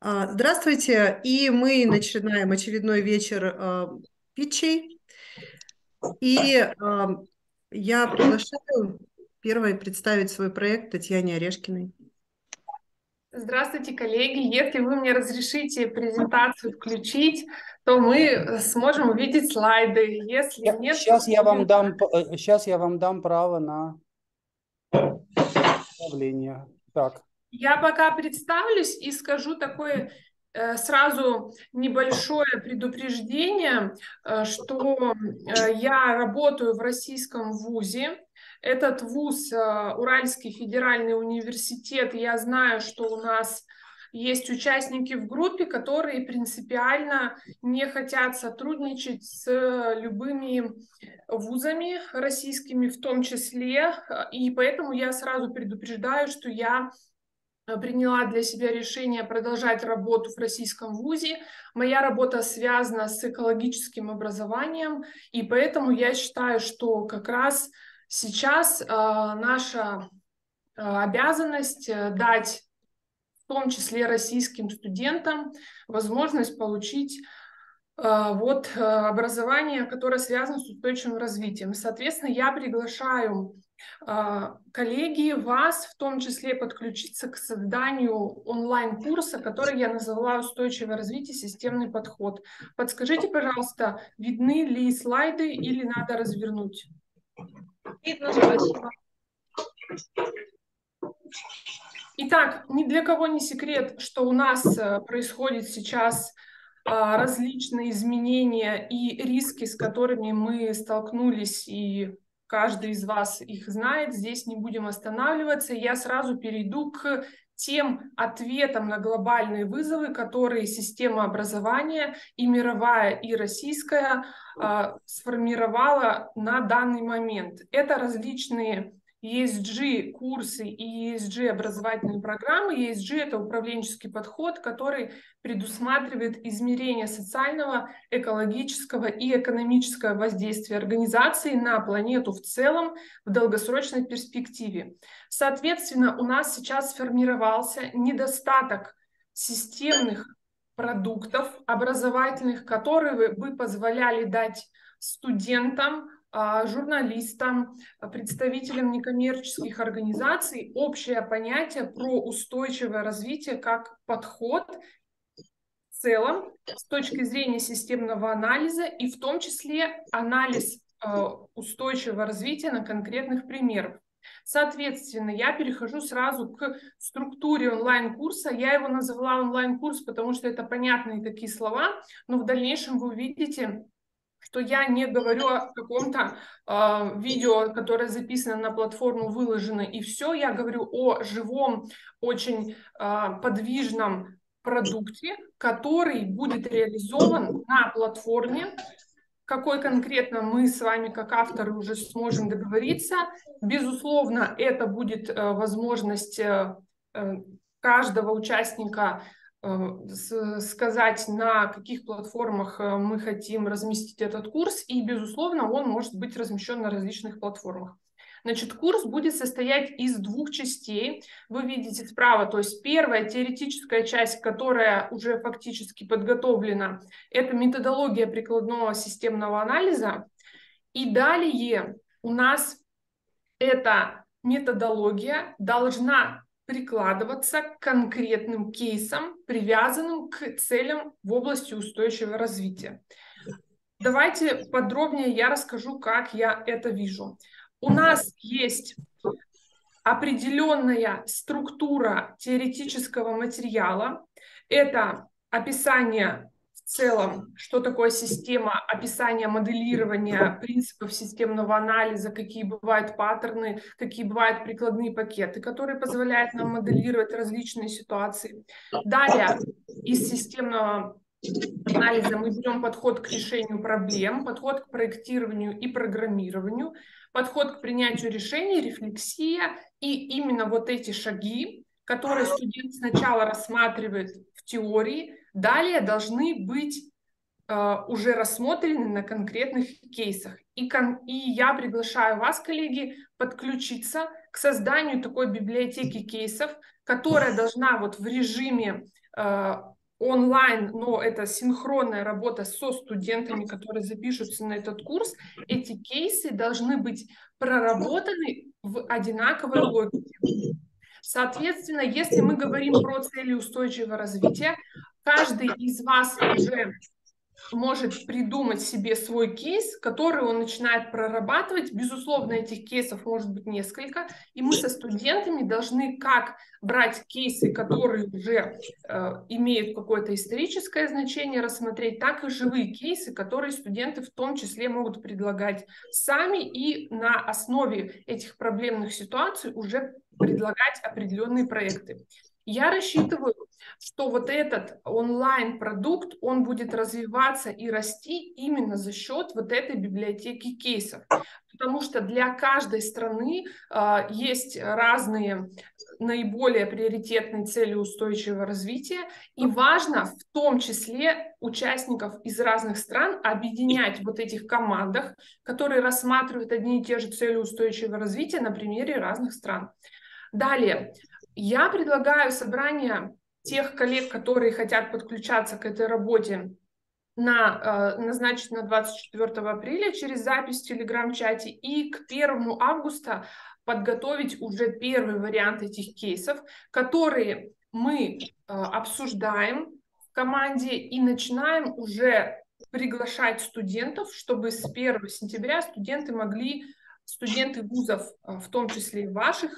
А, здравствуйте, и мы начинаем очередной вечер э, питчей. И э, я приглашаю первой представить свой проект Татьяне Орешкиной. Здравствуйте, коллеги. Если вы мне разрешите презентацию включить, то мы сможем увидеть слайды. Если нет, сейчас я вам дам, сейчас я вам дам право на представление. Так. Я пока представлюсь и скажу такое э, сразу небольшое предупреждение, э, что э, я работаю в российском вузе. Этот вуз Уральский федеральный университет. Я знаю, что у нас есть участники в группе, которые принципиально не хотят сотрудничать с любыми вузами российскими в том числе. И поэтому я сразу предупреждаю, что я приняла для себя решение продолжать работу в российском вузе. Моя работа связана с экологическим образованием, и поэтому я считаю, что как раз сейчас э, наша э, обязанность э, дать том числе российским студентам возможность получить э, вот э, образование, которое связано с устойчивым развитием. Соответственно, я приглашаю а, коллеги, вас в том числе подключиться к созданию онлайн-курса, который я назвала «Устойчивое развитие. Системный подход». Подскажите, пожалуйста, видны ли слайды или надо развернуть? Видно, спасибо. Итак, ни для кого не секрет, что у нас э, происходит сейчас а, различные изменения и риски, с которыми мы столкнулись и каждый из вас их знает, здесь не будем останавливаться. Я сразу перейду к тем ответам на глобальные вызовы, которые система образования и мировая, и российская э, сформировала на данный момент. Это различные ESG курсы и ESG образовательные программы. ESG – это управленческий подход, который предусматривает измерение социального, экологического и экономического воздействия организации на планету в целом в долгосрочной перспективе. Соответственно, у нас сейчас сформировался недостаток системных продуктов образовательных, которые бы позволяли дать студентам журналистам, а, представителям некоммерческих организаций общее понятие про устойчивое развитие как подход в целом с точки зрения системного анализа и в том числе анализ а, устойчивого развития на конкретных примерах. Соответственно, я перехожу сразу к структуре онлайн-курса. Я его назвала онлайн-курс, потому что это понятные такие слова, но в дальнейшем вы увидите, что я не говорю о каком-то э, видео, которое записано на платформу, выложено и все. Я говорю о живом, очень э, подвижном продукте, который будет реализован на платформе. Какой конкретно мы с вами, как авторы, уже сможем договориться. Безусловно, это будет э, возможность э, э каждого участника сказать, на каких платформах э, мы хотим разместить этот курс, и, безусловно, он может быть размещен на различных платформах. Значит, курс будет состоять из двух частей. Вы видите справа, то есть первая теоретическая часть, которая уже фактически подготовлена, это методология прикладного системного анализа. И далее у нас эта методология должна прикладываться к конкретным кейсам, привязанным к целям в области устойчивого развития. Давайте подробнее я расскажу, как я это вижу. У нас есть определенная структура теоретического материала. Это описание целом, что такое система описания моделирования принципов системного анализа, какие бывают паттерны, какие бывают прикладные пакеты, которые позволяют нам моделировать различные ситуации. Далее, из системного анализа мы берем подход к решению проблем, подход к проектированию и программированию, подход к принятию решений, рефлексия и именно вот эти шаги, которые студент сначала рассматривает в теории, далее должны быть э, уже рассмотрены на конкретных кейсах. И, кон, и я приглашаю вас, коллеги, подключиться к созданию такой библиотеки кейсов, которая должна вот в режиме э, онлайн, но это синхронная работа со студентами, которые запишутся на этот курс, эти кейсы должны быть проработаны в одинаковой логике. Соответственно, если мы говорим про цели устойчивого развития, каждый из вас уже может придумать себе свой кейс, который он начинает прорабатывать. Безусловно, этих кейсов может быть несколько, и мы со студентами должны как брать кейсы, которые уже э, имеют какое-то историческое значение, рассмотреть, так и живые кейсы, которые студенты в том числе могут предлагать сами и на основе этих проблемных ситуаций уже предлагать определенные проекты. Я рассчитываю, что вот этот онлайн-продукт, он будет развиваться и расти именно за счет вот этой библиотеки кейсов. Потому что для каждой страны э, есть разные наиболее приоритетные цели устойчивого развития, и важно в том числе участников из разных стран объединять вот этих командах, которые рассматривают одни и те же цели устойчивого развития на примере разных стран. Далее, я предлагаю собрание тех коллег, которые хотят подключаться к этой работе, на, э, назначить на 24 апреля через запись в Телеграм-чате и к 1 августа подготовить уже первый вариант этих кейсов, которые мы э, обсуждаем в команде и начинаем уже приглашать студентов, чтобы с 1 сентября студенты могли, студенты вузов, э, в том числе и ваших,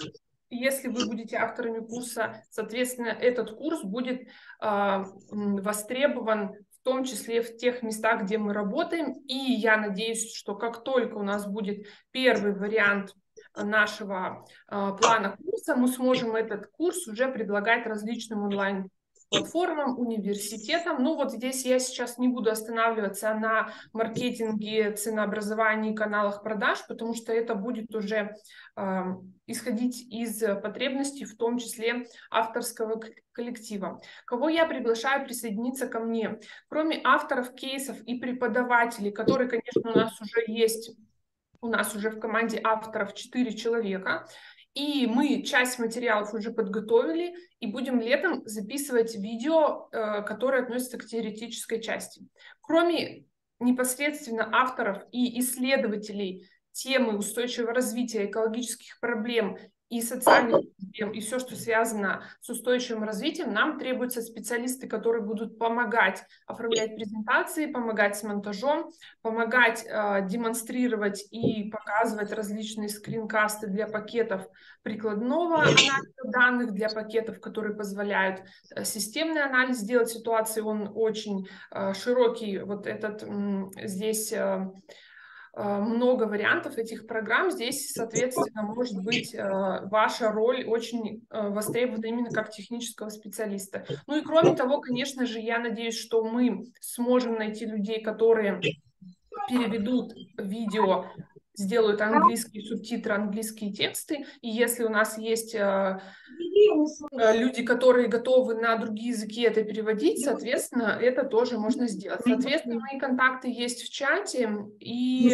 если вы будете авторами курса, соответственно, этот курс будет э, востребован в том числе в тех местах, где мы работаем. И я надеюсь, что как только у нас будет первый вариант нашего э, плана курса, мы сможем этот курс уже предлагать различным онлайн платформам, университетам. Ну вот здесь я сейчас не буду останавливаться на маркетинге, ценообразовании, каналах продаж, потому что это будет уже э, исходить из потребностей, в том числе авторского коллектива. Кого я приглашаю присоединиться ко мне? Кроме авторов кейсов и преподавателей, которые, конечно, у нас уже есть у нас уже в команде авторов 4 человека. И мы часть материалов уже подготовили и будем летом записывать видео, э, которые относятся к теоретической части. Кроме непосредственно авторов и исследователей темы устойчивого развития экологических проблем и социальных проблем, и все, что связано с устойчивым развитием, нам требуются специалисты, которые будут помогать оформлять презентации, помогать с монтажом, помогать э, демонстрировать и показывать различные скринкасты для пакетов прикладного анализа данных, для пакетов, которые позволяют э, системный анализ сделать ситуации. Он очень э, широкий, вот этот э, здесь... Э, много вариантов этих программ. Здесь, соответственно, может быть э, ваша роль очень э, востребована именно как технического специалиста. Ну и кроме того, конечно же, я надеюсь, что мы сможем найти людей, которые переведут видео сделают английские субтитры, английские тексты. И если у нас есть э, э, люди, которые готовы на другие языки это переводить, соответственно, это тоже можно сделать. Соответственно, мои контакты есть в чате, и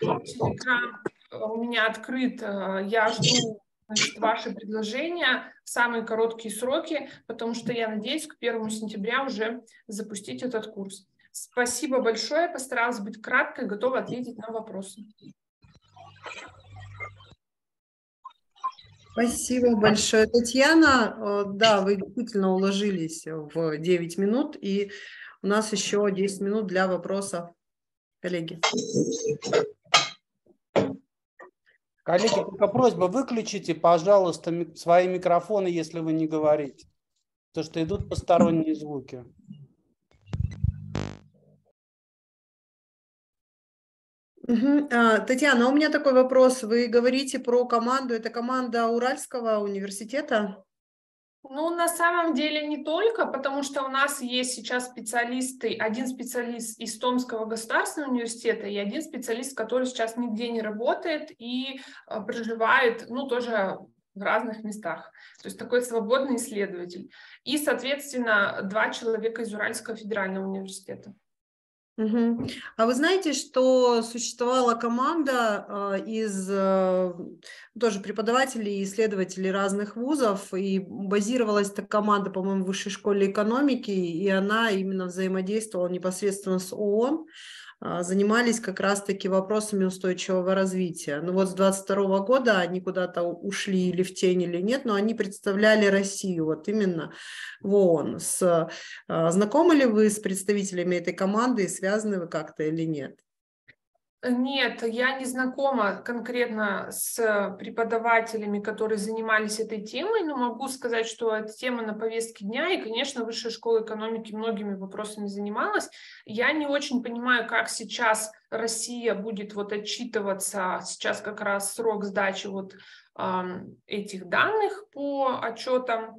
Телеграм э, у меня открыт. Э, я жду значит, ваши предложения в самые короткие сроки, потому что я надеюсь к 1 сентября уже запустить этот курс. Спасибо большое. Постаралась быть краткой, готова ответить на вопросы. Спасибо большое, Татьяна. Э, да, вы действительно уложились в 9 минут, и у нас еще 10 минут для вопросов, коллеги. Коллеги, только просьба, выключите, пожалуйста, свои микрофоны, если вы не говорите, потому что идут посторонние звуки. Угу. А, Татьяна, у меня такой вопрос. Вы говорите про команду. Это команда Уральского университета? Ну, на самом деле не только, потому что у нас есть сейчас специалисты, один специалист из Томского государственного университета и один специалист, который сейчас нигде не работает и а, проживает, ну, тоже в разных местах. То есть такой свободный исследователь. И, соответственно, два человека из Уральского федерального университета. Угу. А вы знаете, что существовала команда э, из э, тоже преподавателей и исследователей разных вузов, и базировалась эта команда, по-моему, в Высшей школе экономики, и она именно взаимодействовала непосредственно с ООН. А, занимались как раз-таки вопросами устойчивого развития. Ну вот с 22 года они куда-то ушли или в тень, или нет, но они представляли Россию вот именно в ООН. С, а, знакомы ли вы с представителями этой команды и связаны вы как-то или нет? Нет, я не знакома конкретно с преподавателями, которые занимались этой темой, но могу сказать, что эта тема на повестке дня, и, конечно, Высшая школа экономики многими вопросами занималась. Я не очень понимаю, как сейчас Россия будет вот отчитываться, сейчас как раз срок сдачи вот э, этих данных по отчетам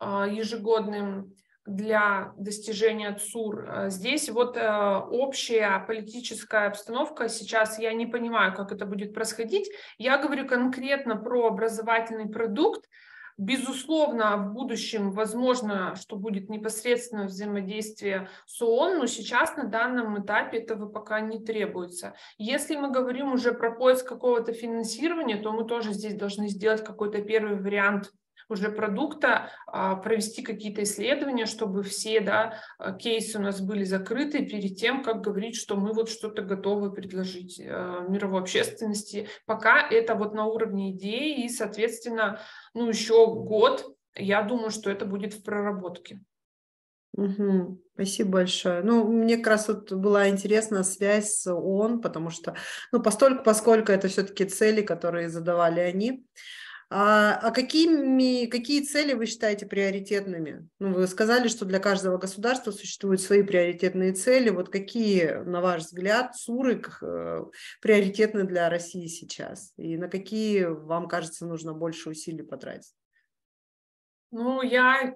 э, ежегодным, для достижения ЦУР. Э, здесь вот э, общая политическая обстановка сейчас, я не понимаю, как это будет происходить. Я говорю конкретно про образовательный продукт. Безусловно, в будущем возможно, что будет непосредственное взаимодействие с ООН, но сейчас на данном этапе этого пока не требуется. Если мы говорим уже про поиск какого-то финансирования, то мы тоже здесь должны сделать какой-то первый вариант уже продукта, а, провести какие-то исследования, чтобы все да, а, кейсы у нас были закрыты перед тем, как говорить, что мы вот что-то готовы предложить а, мировой общественности. Пока это вот на уровне идеи, и, соответственно, ну, еще год, я думаю, что это будет в проработке. Угу. Спасибо большое. Ну, мне как раз вот была интересна связь с ООН, потому что, ну, постольку, поскольку это все-таки цели, которые задавали они. А, а какими, какие цели вы считаете приоритетными? Ну, вы сказали, что для каждого государства существуют свои приоритетные цели. Вот какие, на ваш взгляд, СУРы э, приоритетны для России сейчас? И на какие, вам кажется, нужно больше усилий потратить? Ну, я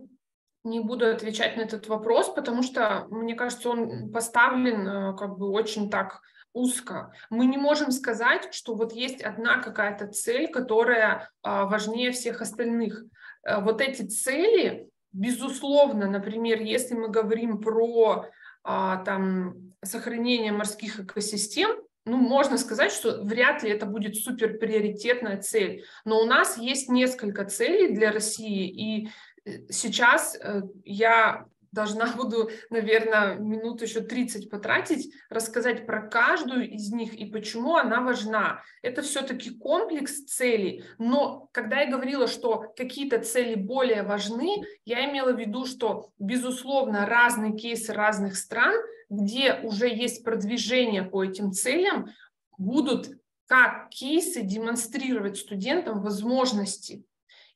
не буду отвечать на этот вопрос, потому что, мне кажется, он поставлен э, как бы очень так узко. Мы не можем сказать, что вот есть одна какая-то цель, которая а, важнее всех остальных. А, вот эти цели, безусловно, например, если мы говорим про а, там, сохранение морских экосистем, ну, можно сказать, что вряд ли это будет супер приоритетная цель. Но у нас есть несколько целей для России, и э, сейчас э, я должна буду, наверное, минут еще 30 потратить, рассказать про каждую из них и почему она важна. Это все-таки комплекс целей, но когда я говорила, что какие-то цели более важны, я имела в виду, что, безусловно, разные кейсы разных стран, где уже есть продвижение по этим целям, будут как кейсы демонстрировать студентам возможности.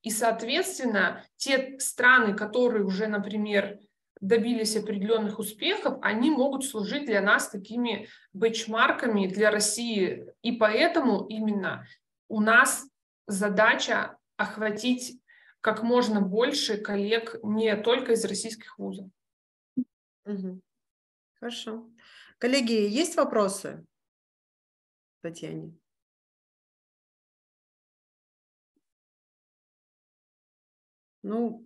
И, соответственно, те страны, которые уже, например, добились определенных успехов, они могут служить для нас такими бенчмарками для России. И поэтому именно у нас задача охватить как можно больше коллег не только из российских вузов. Угу. Хорошо. Коллеги, есть вопросы Татьяне? Ну,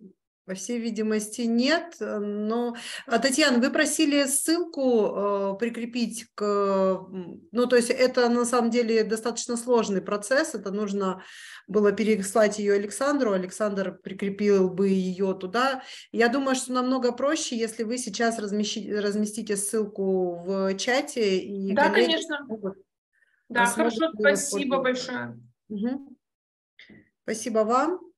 по всей видимости, нет. Но, а, Татьяна, вы просили ссылку э, прикрепить к... Ну, то есть это на самом деле достаточно сложный процесс. Это нужно было переслать ее Александру. Александр прикрепил бы ее туда. Я думаю, что намного проще, если вы сейчас размещите, разместите ссылку в чате. И да, конечно. Да, хорошо, спасибо большое. Угу. Спасибо вам.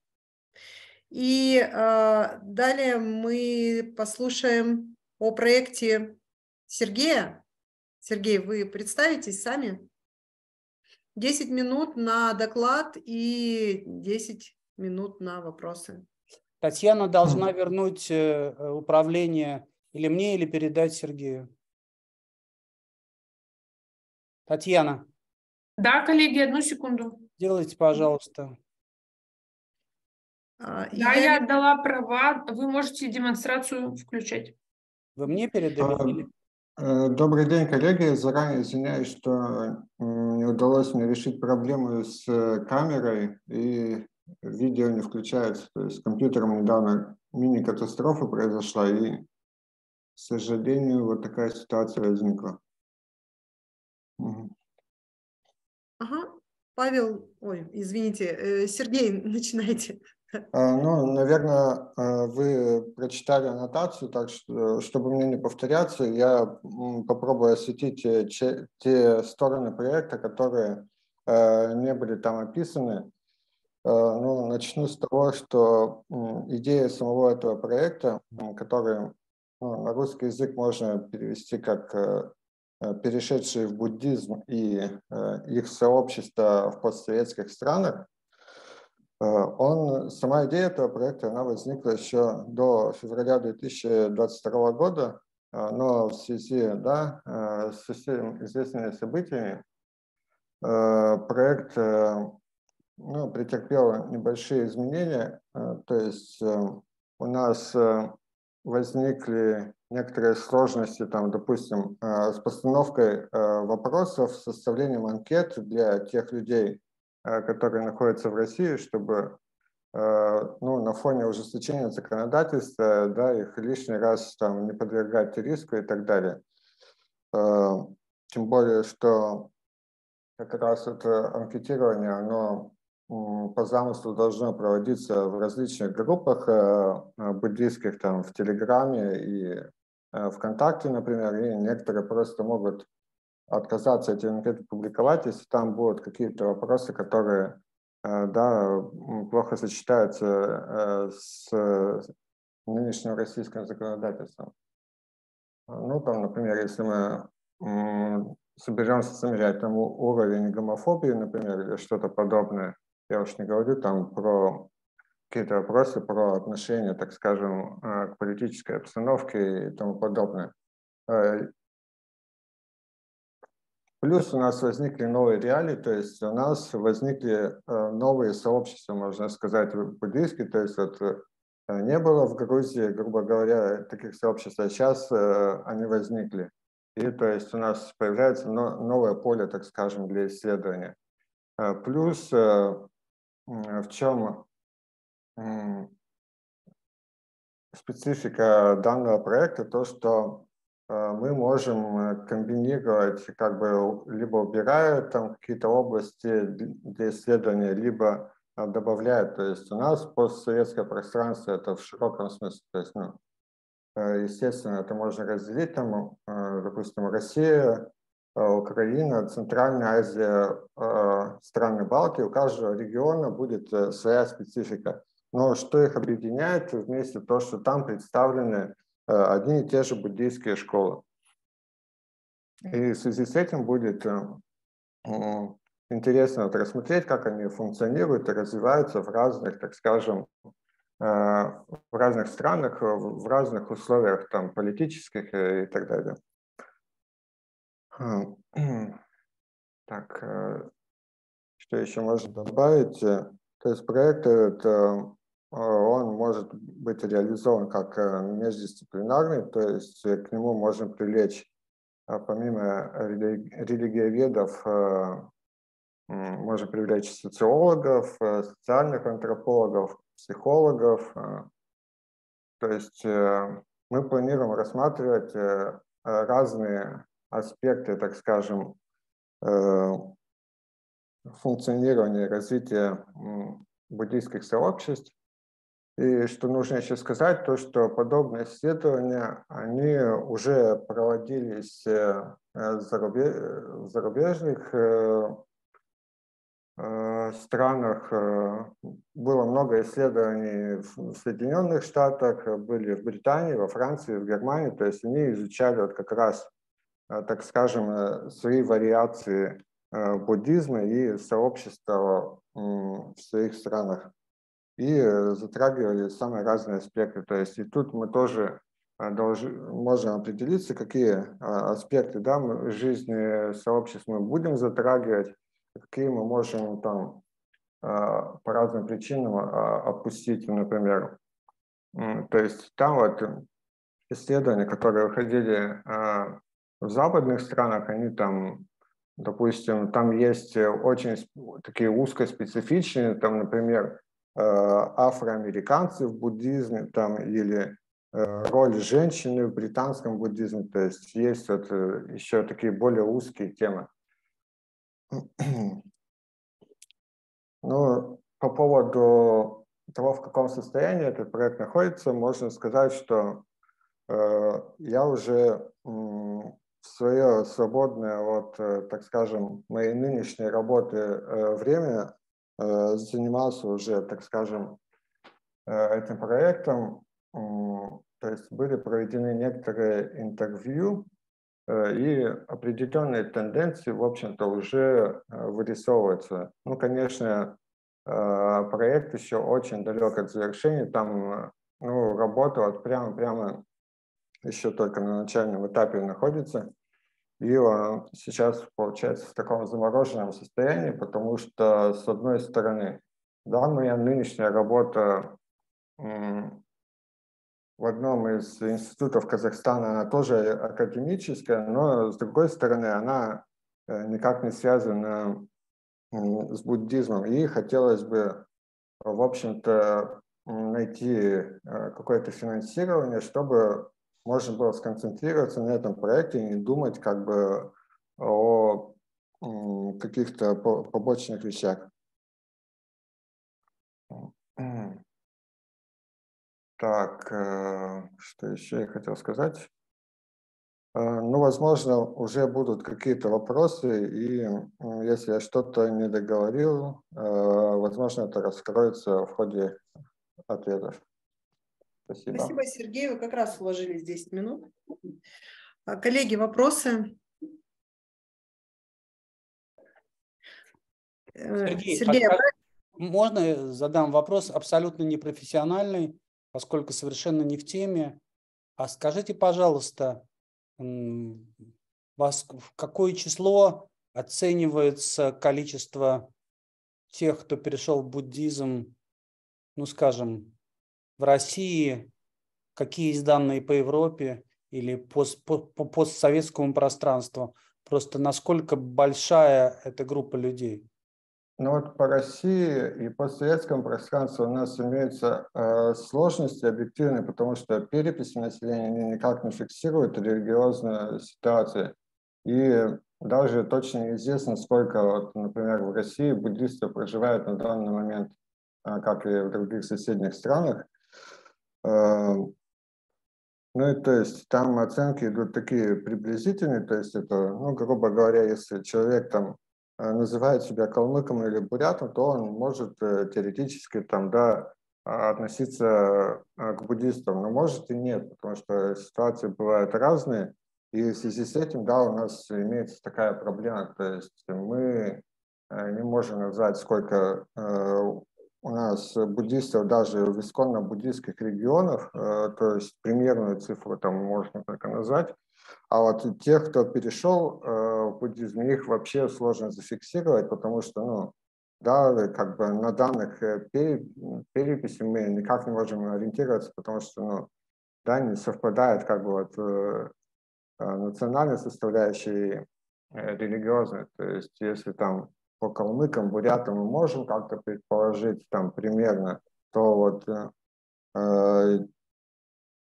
И э, далее мы послушаем о проекте Сергея. Сергей, вы представитесь сами? 10 минут на доклад и 10 минут на вопросы. Татьяна должна вернуть э, управление или мне, или передать Сергею. Татьяна. Да, коллеги, одну секунду. Делайте, пожалуйста. А, да, я... я отдала права. Вы можете демонстрацию включать. Вы мне передали? Э, добрый день, коллеги. Заранее извиняюсь, что не удалось мне решить проблему с э, камерой и видео не включается. То есть с компьютером недавно мини-катастрофа произошла, и сожалению, вот такая ситуация возникла. Ага. Павел, ой, извините, э, Сергей, начинайте. А, ну, наверное, а, вы прочитали аннотацию, так что, чтобы мне не повторяться, я попробую осветить те, те стороны проекта, которые э, не были там описаны. Ну, начну с того, что идея самого этого проекта, который ну, на русский язык можно перевести как э, э, перешедшие в буддизм и их сообщество в постсоветских странах, Э, он, сама идея этого проекта, она возникла еще до февраля 2022 года, э, но в связи да, э, с известными событиями проект ну, претерпел небольшие изменения. То есть у нас возникли некоторые сложности, там, допустим, с постановкой вопросов, составлением анкет для тех людей, Э, которые находятся в России, чтобы э, ну, на фоне ужесточения законодательства да, их лишний раз там, не подвергать риску и так далее. Э, тем более, что как раз это анкетирование, оно по замыслу должно проводиться в различных группах буддийских, там, в Телеграме и ВКонтакте, например, и некоторые просто могут отказаться эти анкеты публиковать, если там будут какие-то вопросы, которые э, да, плохо сочетаются э, с нынешним российским законодательством. Ну, там, например, если мы соберемся замерять там уровень гомофобии, например, или что-то подобное, я уж не говорю там про какие-то вопросы про отношение, так скажем, э, к политической обстановке и тому подобное. Плюс у нас возникли новые реалии, то есть у нас возникли э, новые сообщества, можно сказать, буддийские, то есть вот э, не было в Грузии, грубо говоря, таких сообществ, а сейчас э, они возникли. И то есть у нас появляется новое поле, так скажем, для исследования. Плюс в чем специфика данного проекта, то, что мы можем э, комбинировать, как бы либо убирая там какие-то области для исследования, либо э, добавляют. То есть у нас постсоветское пространство это в широком смысле. То есть, ну, естественно, это можно разделить, там, допустим, Россия, Украина, Центральная Азия, страны Балтии, у каждого региона будет своя специфика. Но что их объединяет вместе, то, что там представлены Э, одни и те же буддийские школы. И в связи с этим будет э, интересно рассмотреть, как они функционируют и развиваются в разных, так скажем, э, в разных странах, в разных условиях там, политических и так далее. Так, что еще можно добавить? То есть проект этот Э, он может быть реализован как э, междисциплинарный, то есть э, к нему можно привлечь помимо религиоведов, можно привлечь социологов, социальных антропологов, психологов. То есть мы планируем рассматривать разные аспекты, так скажем, функционирования и развития буддийских сообществ и что нужно еще сказать, то, что подобные исследования, они уже проводились э, в зарубежных э, э, странах. Было много исследований в Соединенных Штатах, были в Британии, во Франции, в Германии. То есть они изучали вот как раз, так скажем, свои вариации буддизма и сообщества в своих странах и э, затрагивали самые разные аспекты. То есть и тут мы тоже э, должны, можем определиться, какие а, аспекты да, жизни сообществ мы будем затрагивать, какие мы можем там по разным причинам опустить, например. То есть там вот исследования, которые выходили в западных странах, они там, допустим, там есть очень такие узкоспецифичные, там, например, Э, афроамериканцы в буддизме там, или роль женщины в британском буддизме, то есть есть вот еще такие более узкие темы. Ну, по поводу того, в каком состоянии этот проект находится, можно сказать, что э, я уже в свое свободное от, э, так скажем, моей нынешней работы э, время э, занимался уже, так скажем, э, этим проектом. То есть были проведены некоторые интервью, э, и определенные тенденции, в общем-то, уже э, вырисовываются. Ну, конечно, Э, проект еще очень далек от завершения, там ну, работа вот прямо, прямо еще только на начальном этапе находится. Он сейчас, получается, в таком замороженном состоянии, потому что, с одной стороны, да, моя нынешняя работа в одном из институтов Казахстана, она тоже академическая, но, с другой стороны, она э, никак не связана с буддизмом. И хотелось бы, в общем-то, найти э, какое-то финансирование, чтобы можно было сконцентрироваться на этом проекте и не думать как бы о каких-то побочных вещах. Так, э, что еще я хотел сказать? А, ну, возможно, уже будут какие-то вопросы, и если я что-то не договорил, а, возможно, это раскроется в ходе ответов. Спасибо. Спасибо, Сергей. Вы как раз уложились 10 минут. А, коллеги, вопросы? Э, Сергей, Сергей а можно задам вопрос абсолютно непрофессиональный, поскольку совершенно не в теме. А скажите, пожалуйста, вас в какое число оценивается количество тех, кто перешел в буддизм, ну, скажем, в России, какие есть данные по Европе или по, по, по постсоветскому пространству? Просто насколько большая эта группа людей? Ну вот по России и по советскому пространству у нас имеются э, сложности объективные, потому что переписи населения никак не фиксируют религиозную ситуацию. И даже точно неизвестно, сколько, вот, например, в России буддистов проживает на данный момент, э, как и в других соседних странах. Э, ну и то есть там оценки идут такие приблизительные, то есть это, ну, грубо говоря, если человек там Э, называет себя калмыком или бурятом, то он может э, теоретически там, да, а, относиться к буддистам, но может и нет, потому что ситуации бывают разные, и в связи с этим, да, у нас имеется такая проблема, то есть мы не можем назвать, сколько у нас буддистов даже в исконно-буддистских регионах, то есть примерную цифру там можно только назвать, а вот тех, кто перешел э, в буддизм, их вообще сложно зафиксировать, потому что, ну, да, как бы на данных э, переписи мы никак не можем ориентироваться, потому что, ну, да, не совпадает как бы вот э, национальной составляющей религиозной. То есть если там по калмыкам, бурятам мы можем как-то предположить там примерно, то вот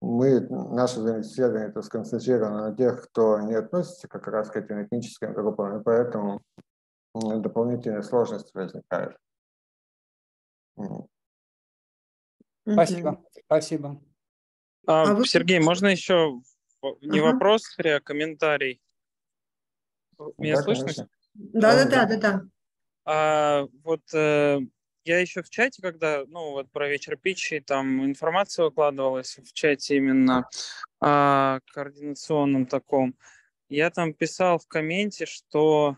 мы, наше исследование это сконцентрировано на тех, кто не относится как раз к этим этническим группам, и поэтому дополнительные сложности возникают. Спасибо. Спасибо. А, а вы... Сергей, можно еще не ага. вопрос, а комментарий? Меня да, слышно? Да, да, да, да, да. А, вот э, я еще в чате, когда, ну, вот про вечер питчей, там информация выкладывалась в чате именно о координационном таком. Я там писал в комменте, что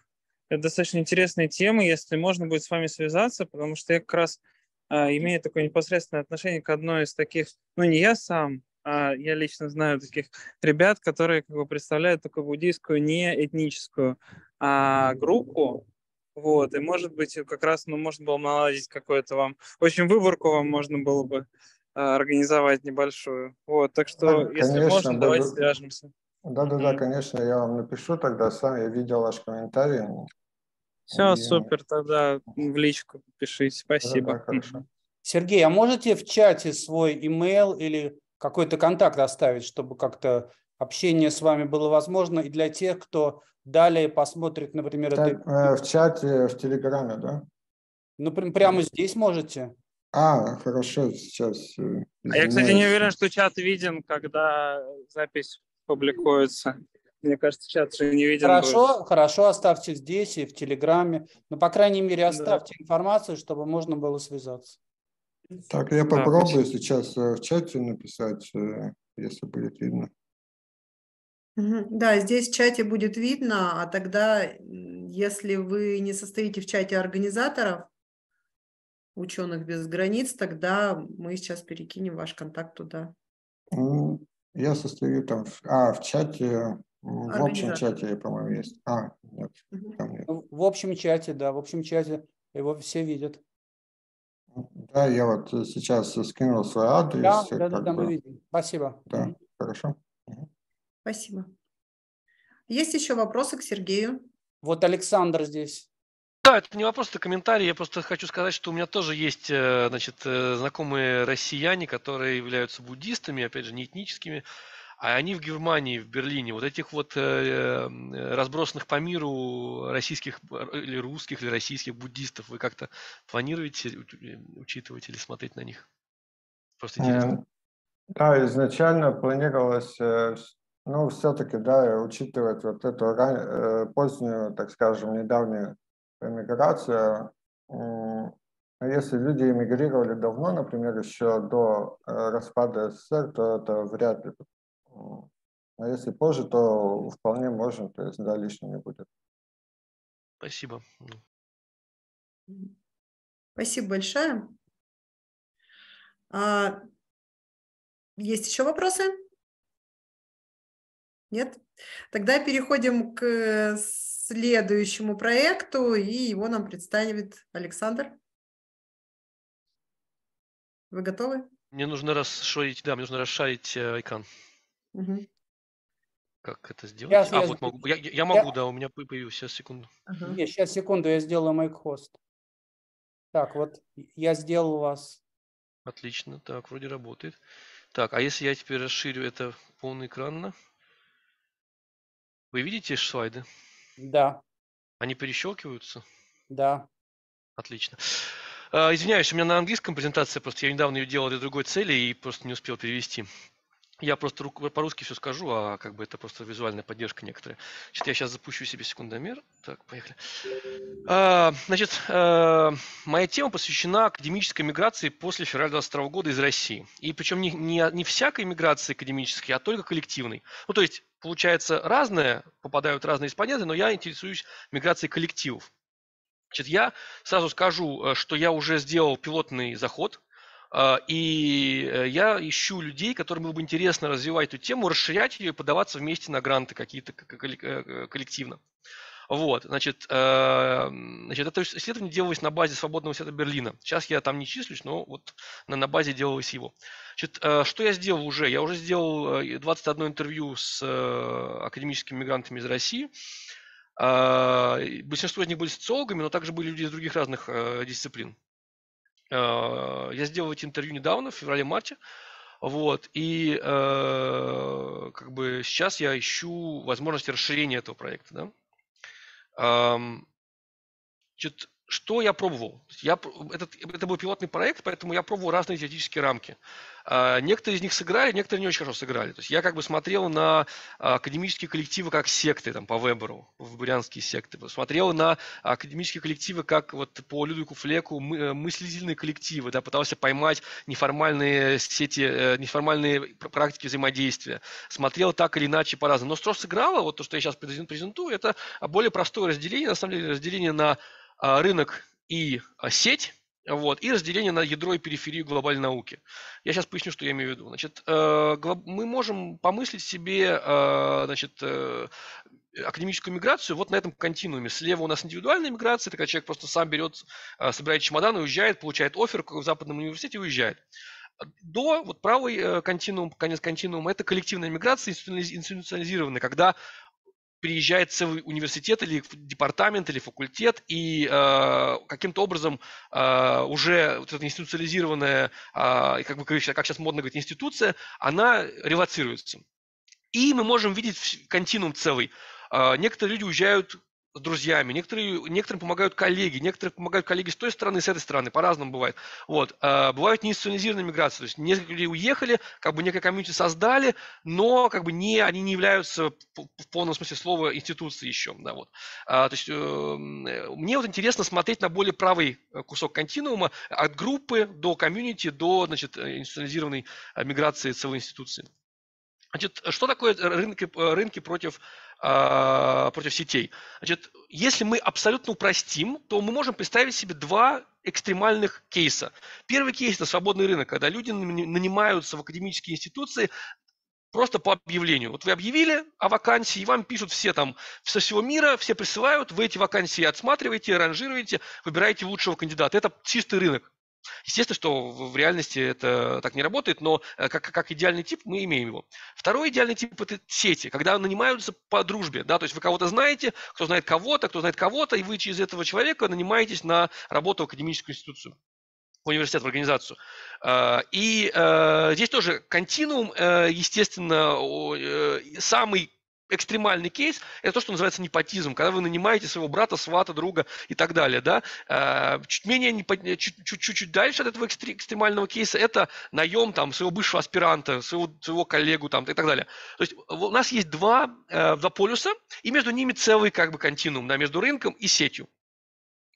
это достаточно интересная тема, если можно будет с вами связаться, потому что я как раз а, имею такое непосредственное отношение к одной из таких, ну, не я сам, а я лично знаю таких ребят, которые как бы представляют такую буддийскую не этническую а, группу, вот, и может быть, как раз, ну, можно было наладить какое-то вам, в общем, выборку вам можно было бы а, организовать небольшую. Вот, так что, да, если конечно, можно, давайте буду... свяжемся. Да-да-да, mm-hmm. конечно, я вам напишу тогда сам, я видел ваш комментарий. Все, и... супер, тогда в личку пишите, спасибо. Да, да, Сергей, а можете в чате свой email или какой-то контакт оставить, чтобы как-то общение с вами было возможно и для тех, кто далее посмотрит, например, Так, это... э, в чате, в Телеграме, да? Ну, прям- прямо здесь можете. А, хорошо, сейчас. э, А я, кстати, не извиняюсь. уверен, что чат виден, когда запись публикуется. Мне кажется, чат же не виден. Хорошо, будет. хорошо, оставьте здесь и в Телеграме. Ну, по крайней мере, Да. оставьте информацию, чтобы можно было связаться. Так, я Да, попробую спасибо. сейчас э, в чате написать, э, если будет видно. Мгм. Да, здесь в чате будет видно, а тогда, м, если вы не состоите в чате организаторов, ученых без границ, тогда мы сейчас перекинем ваш контакт туда. М, Я состою там, в- а, в чате, м, в общем Организатор. чате, я, по-моему, есть. А, нет, Мгм. там нет. Ну, В общем чате, да, в общем чате его все видят. Да, я вот э, сейчас скинул свой адрес. Да, да, да, как да, мы бы. видим. Спасибо. Да, хорошо. Спасибо. Есть еще вопросы к Сергею? Вот Александр здесь. Да, это не вопрос, это комментарий. Я просто хочу сказать, что у меня тоже есть, э, значит, э, знакомые россияне, которые являются буддистами, опять же, не этническими, а они в Германии, в Берлине. Вот этих вот э, разбросанных по миру российских или русских, или российских буддистов вы как-то планируете уч- учитывать или смотреть на них? Просто интересно. Да, изначально планировалось, ну, все-таки, да, учитывать вот эту э, позднюю, так скажем, недавнюю эмиграцию. А Если люди эмигрировали давно, например, еще до э, распада СССР, то это вряд ли. А если позже, то вполне можно, то есть, да, лишним не будет. Спасибо. Ну, Спасибо большое. А, есть еще вопросы? Нет? Тогда переходим к следующему проекту, и его нам представит Александр. Вы готовы? Мне нужно расширить, да, мне нужно расшарить э, экран. Мгм. Как это сделать? Сейчас а, я вот могу. Я, я- я могу, да, у меня по- появился. Сейчас, секунду. Ага. сейчас, секунду, я сделаю майк-хост. Так, вот я сделал вас. Отлично, так, вроде работает. Так, а если я теперь расширю это полный экран? Вы видите слайды? Да, Они перещелкиваются? да. Отлично. А, Извиняюсь, у меня на английском презентация, просто я недавно ее делал для другой цели и просто не успел перевести. Я просто по-русски все скажу, а как бы это просто визуальная поддержка некоторая. Значит, я сейчас запущу себе секундомер. Так, поехали. А, Значит, а, моя тема посвящена академической миграции после февраля 22 года из России. И причем не, не, не всякой миграции академической, а только коллективной. Ну, то есть, получается, разное, попадают разные респонденты, но я интересуюсь миграцией коллективов. Значит, я сразу скажу, э, что я уже сделал пилотный заход, э, и э, я ищу людей, которым было бы интересно развивать эту тему, расширять ее и подаваться вместе на гранты какие-то э, коллективно. Вот, значит, э, значит, это исследование делалось на базе Свободного университета Берлина. Сейчас я там не числюсь, но вот на, на базе делалось его. Значит, э, что я сделал уже? Я уже сделал э, 21 интервью с академическими мигрантами из России. А, Большинство из них были социологами, но также были люди из других разных дисциплин. А, Я сделал эти интервью недавно, в феврале-марте. Вот, и э, как бы сейчас я ищу возможности расширения этого проекта. Да? Ам, Значит, что я пробовал? Я, этот, это был пилотный проект, поэтому я пробовал разные теоретические рамки. А, Некоторые из них сыграли, некоторые не очень хорошо сыграли. То есть я как бы смотрел на а, академические коллективы как секты, там, по Веберу, веберианские секты. Смотрел на академические коллективы как вот по Людвигу Флеку мы- э, мыслительные коллективы, да, пытался поймать неформальные сети, э, неформальные пр- практики взаимодействия. Смотрел так или иначе по-разному. Но что сыграло, вот то, что я сейчас презентую, это более простое разделение, на самом деле разделение на рынок и а, сеть, вот, и разделение на ядро и периферию глобальной науки. Я сейчас поясню, что я имею в виду. Значит, э, мы можем помыслить себе э, значит, э, академическую миграцию вот на этом континууме. Слева у нас индивидуальная миграция, когда человек просто сам берет, собирает чемодан, уезжает, получает офер в западном университете и уезжает. До вот правый э, континуум, конец континуума, это коллективная миграция институционализ- институционализированная, когда приезжает целый университет или департамент или факультет, и э, каким-то образом э, уже вот эта институциализированная, э, как бы как сейчас модно говорить, институция, она релацируется. И мы можем видеть континуум целый. Э, некоторые люди уезжают с друзьями, некоторые, некоторым помогают коллеги, некоторым помогают коллеги с той стороны, с этой стороны, по-разному бывает. Вот. А, бывают неинституционализированные миграции, то есть несколько людей уехали, как бы некое комьюнити создали, но как бы не, они не являются в полном смысле слова институцией еще. Да, вот. А, то есть э, мне вот интересно смотреть на более правый э, кусок континуума от группы до комьюнити, до значит, институционализированной э, миграции целой институции. Значит, что такое рынки, рынки против против сетей. Значит, если мы абсолютно упростим, то мы можем представить себе два экстремальных кейса. Первый кейс – это свободный рынок, когда люди нанимаются в академические институции просто по объявлению. Вот вы объявили о вакансии, и вам пишут все там со всего мира, все присылают, вы эти вакансии отсматриваете, ранжируете, выбираете лучшего кандидата. Это чистый рынок. Естественно, что в реальности это так не работает, но э, как, как идеальный тип мы имеем его. Второй идеальный тип – это сети, когда нанимаются по дружбе. Да? То есть вы кого-то знаете, кто знает кого-то, кто знает кого-то, и вы через этого человека нанимаетесь на работу в академическую институцию в университет, в организацию. Э, и э, здесь тоже континуум, естественно, самый экстремальный кейс – это то, что называется непотизм, когда вы нанимаете своего брата, свата, друга и так далее. Да? Э, чуть менее, чуть-чуть дальше от этого экстремального кейса – это наем там, своего бывшего аспиранта, своего, своего коллегу там, и так далее. То есть у нас есть два, э, два полюса, и между ними целый как бы континуум, да, между рынком и сетью.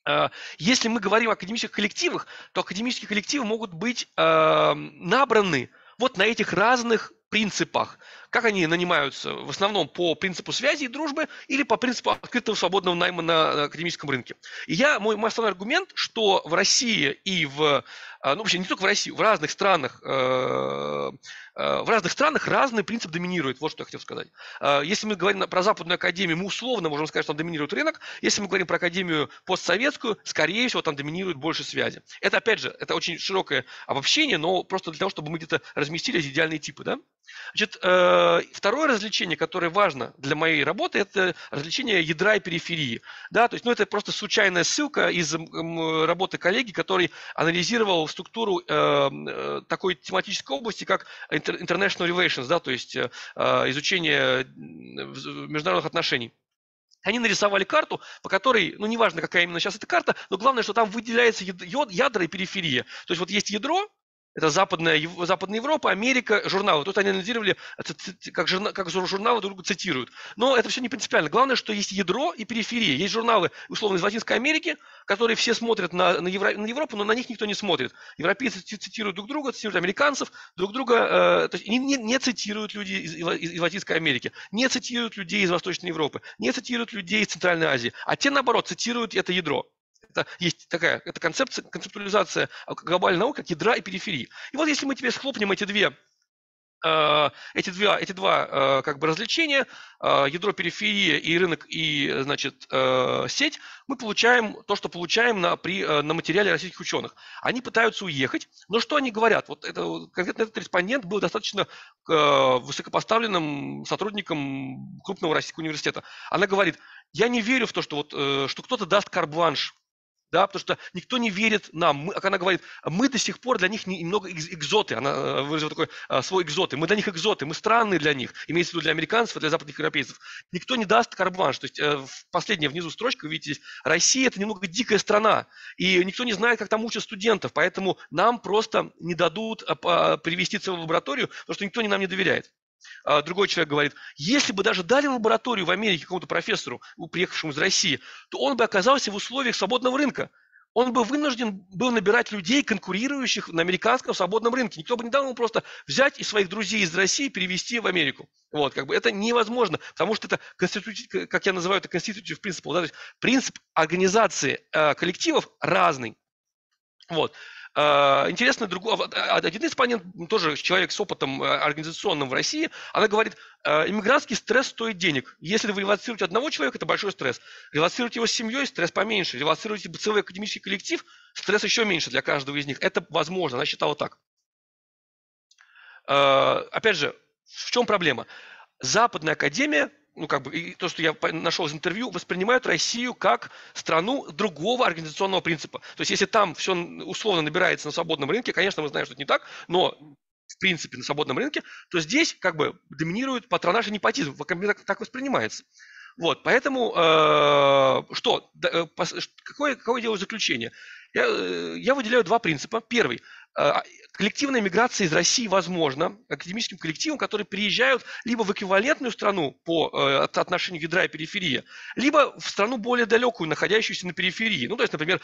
Э, если мы говорим о академических коллективах, то академические коллективы могут быть э, набраны вот на этих разных принципах. Как они нанимаются? В основном по принципу связи и дружбы или по принципу открытого свободного найма на академическом рынке. И я, мой, мой основной аргумент, что в России и в, ну вообще не только в России, в разных странах, э, э, в разных странах разный принцип доминирует. Вот что я хотел сказать. Э, если мы говорим про Западную Академию, мы условно можем сказать, что там доминирует рынок. Если мы говорим про Академию постсоветскую, скорее всего, там доминирует больше связи. Это, опять же, это очень широкое обобщение, но просто для того, чтобы мы где-то разместили идеальные типы. Да? Значит, э, второе развлечение, которое важно для моей работы, это развлечение ядра и периферии. Да, то есть, ну, это просто случайная ссылка из работы коллеги, который анализировал структуру э, э, такой тематической области, как international relations, да, то есть изучение международных отношений. Они нарисовали карту, по которой, ну, неважно, какая именно сейчас эта карта, но главное, что там выделяется ядра и периферия. То есть вот есть ядро, это Западная, Западная Европа, Америка, журналы. Тут они анализировали, как, журна, как журналы друг друга цитируют. Но это все не принципиально. Главное, что есть ядро и периферия. Есть журналы, условно, из Латинской Америки, которые все смотрят на, на, Евро, на Европу, но на них никто не смотрит. Европейцы цитируют друг друга, цитируют американцев, друг друга, э, то есть не, не, не цитируют люди из, из, из Латинской Америки, не цитируют людей из Восточной Европы, не цитируют людей из Центральной Азии, а те, наоборот, цитируют это ядро. Это есть такая это концепция, концептуализация глобальной науки, как ядра и периферии. И вот если мы теперь схлопнем эти э, эти, две, эти два э, как бы развлечения, э, ядро периферии и рынок и значит, сеть, мы получаем то, что получаем на, при, на материале российских ученых. Они пытаются уехать, но что они говорят? Вот это, конкретно этот респондент был достаточно высокопоставленным сотрудником крупного российского университета. Она говорит, я не верю в то, что, вот, что кто-то даст карбланш да, потому что никто не верит нам. Мы, как она говорит, мы до сих пор для них немного экзоты, она э, выразила такой а, свой экзоты, мы для них экзоты, мы странные для них, имеется в виду для американцев для западных европейцев. Никто не даст карбанш, то есть э, последняя внизу строчка, вы видите здесь, Россия это немного дикая страна, и никто не знает, как там учат студентов, поэтому нам просто не дадут привести целую лабораторию, потому что никто не нам не доверяет. А другой человек говорит, если бы даже дали лабораторию в Америке какому-то профессору, приехавшему из России, то он бы оказался в условиях свободного рынка. Он бы вынужден был набирать людей, конкурирующих на американском свободном рынке. Никто бы не дал ему просто взять и своих друзей из России перевести в Америку. Вот, как бы это невозможно, потому что это, как я называю это, constitutive principle, да, принцип организации э, коллективов разный. Вот. А, интересно, другой, а, один экспонент, тоже человек с опытом э, организационным в России, она говорит, «Э, иммигрантский стресс стоит денег. Если вы релацируете одного человека, это большой стресс. Релацируете его с семьей, стресс поменьше. Релацируете целый академический коллектив, стресс еще меньше для каждого из них. Это возможно, она считала так. А, опять же, в чем проблема? Западная академия ну, как бы, и то, что я нашел из интервью, воспринимают Россию как страну другого организационного принципа. То есть, если там все условно набирается на свободном рынке, конечно, мы знаем, что это не так, но в принципе на свободном рынке, то здесь как бы доминирует патронаж и непотизм, так, так воспринимается. Вот, поэтому э, что, э, какое, какое делаю заключение? Я, э, я выделяю два принципа. Первый. Э, коллективная миграция из России возможна академическим коллективам, которые приезжают либо в эквивалентную страну по э, отношению ядра и периферии, либо в страну более далекую, находящуюся на периферии. Ну, то есть, например,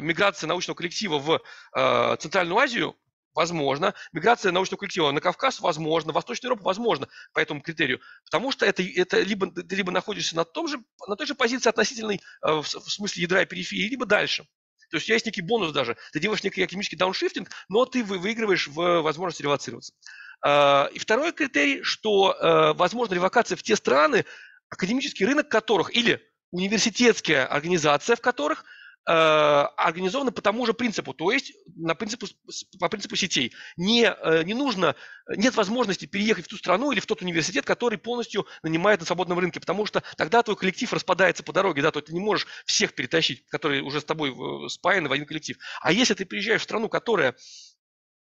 миграция научного коллектива в Центральную Азию Возможно. Миграция научного коллектива на Кавказ возможно. Восточная Европа возможно по этому критерию. Потому что это, это либо, ты либо находишься на, том же, на той же позиции относительной э, в, в смысле ядра и периферии, либо дальше. То есть есть некий бонус даже. Ты делаешь некий академический дауншифтинг, но ты выигрываешь в возможности релацироваться. Э, и второй критерий, что э, возможна ревокация в те страны, академический рынок которых или университетская организация в которых – Э, организованы по тому же принципу, то есть на принципу, по принципу сетей. Не, э, не нужно, нет возможности переехать в ту страну или в тот университет, который полностью нанимает на свободном рынке, потому что тогда твой коллектив распадается по дороге, да, то ты не можешь всех перетащить, которые уже с тобой спаяны в один коллектив. А если ты приезжаешь в страну, которая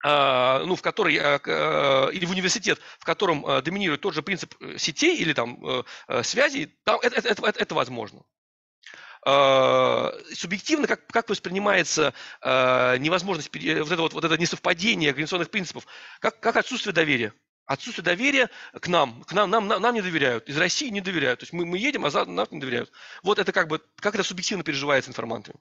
э, ну, в которой, или в университет, в котором доминирует тот же принцип сетей или там связей, там это, это, это, это возможно. Э, субъективно, как, как воспринимается э, невозможность, вот это, вот, вот это несовпадение организационных принципов, как, как отсутствие доверия. Отсутствие доверия к нам, к нам, нам, нам, не доверяют, из России не доверяют. То есть мы, мы едем, а за, нам не доверяют. Вот это как бы, как это субъективно переживается информантами.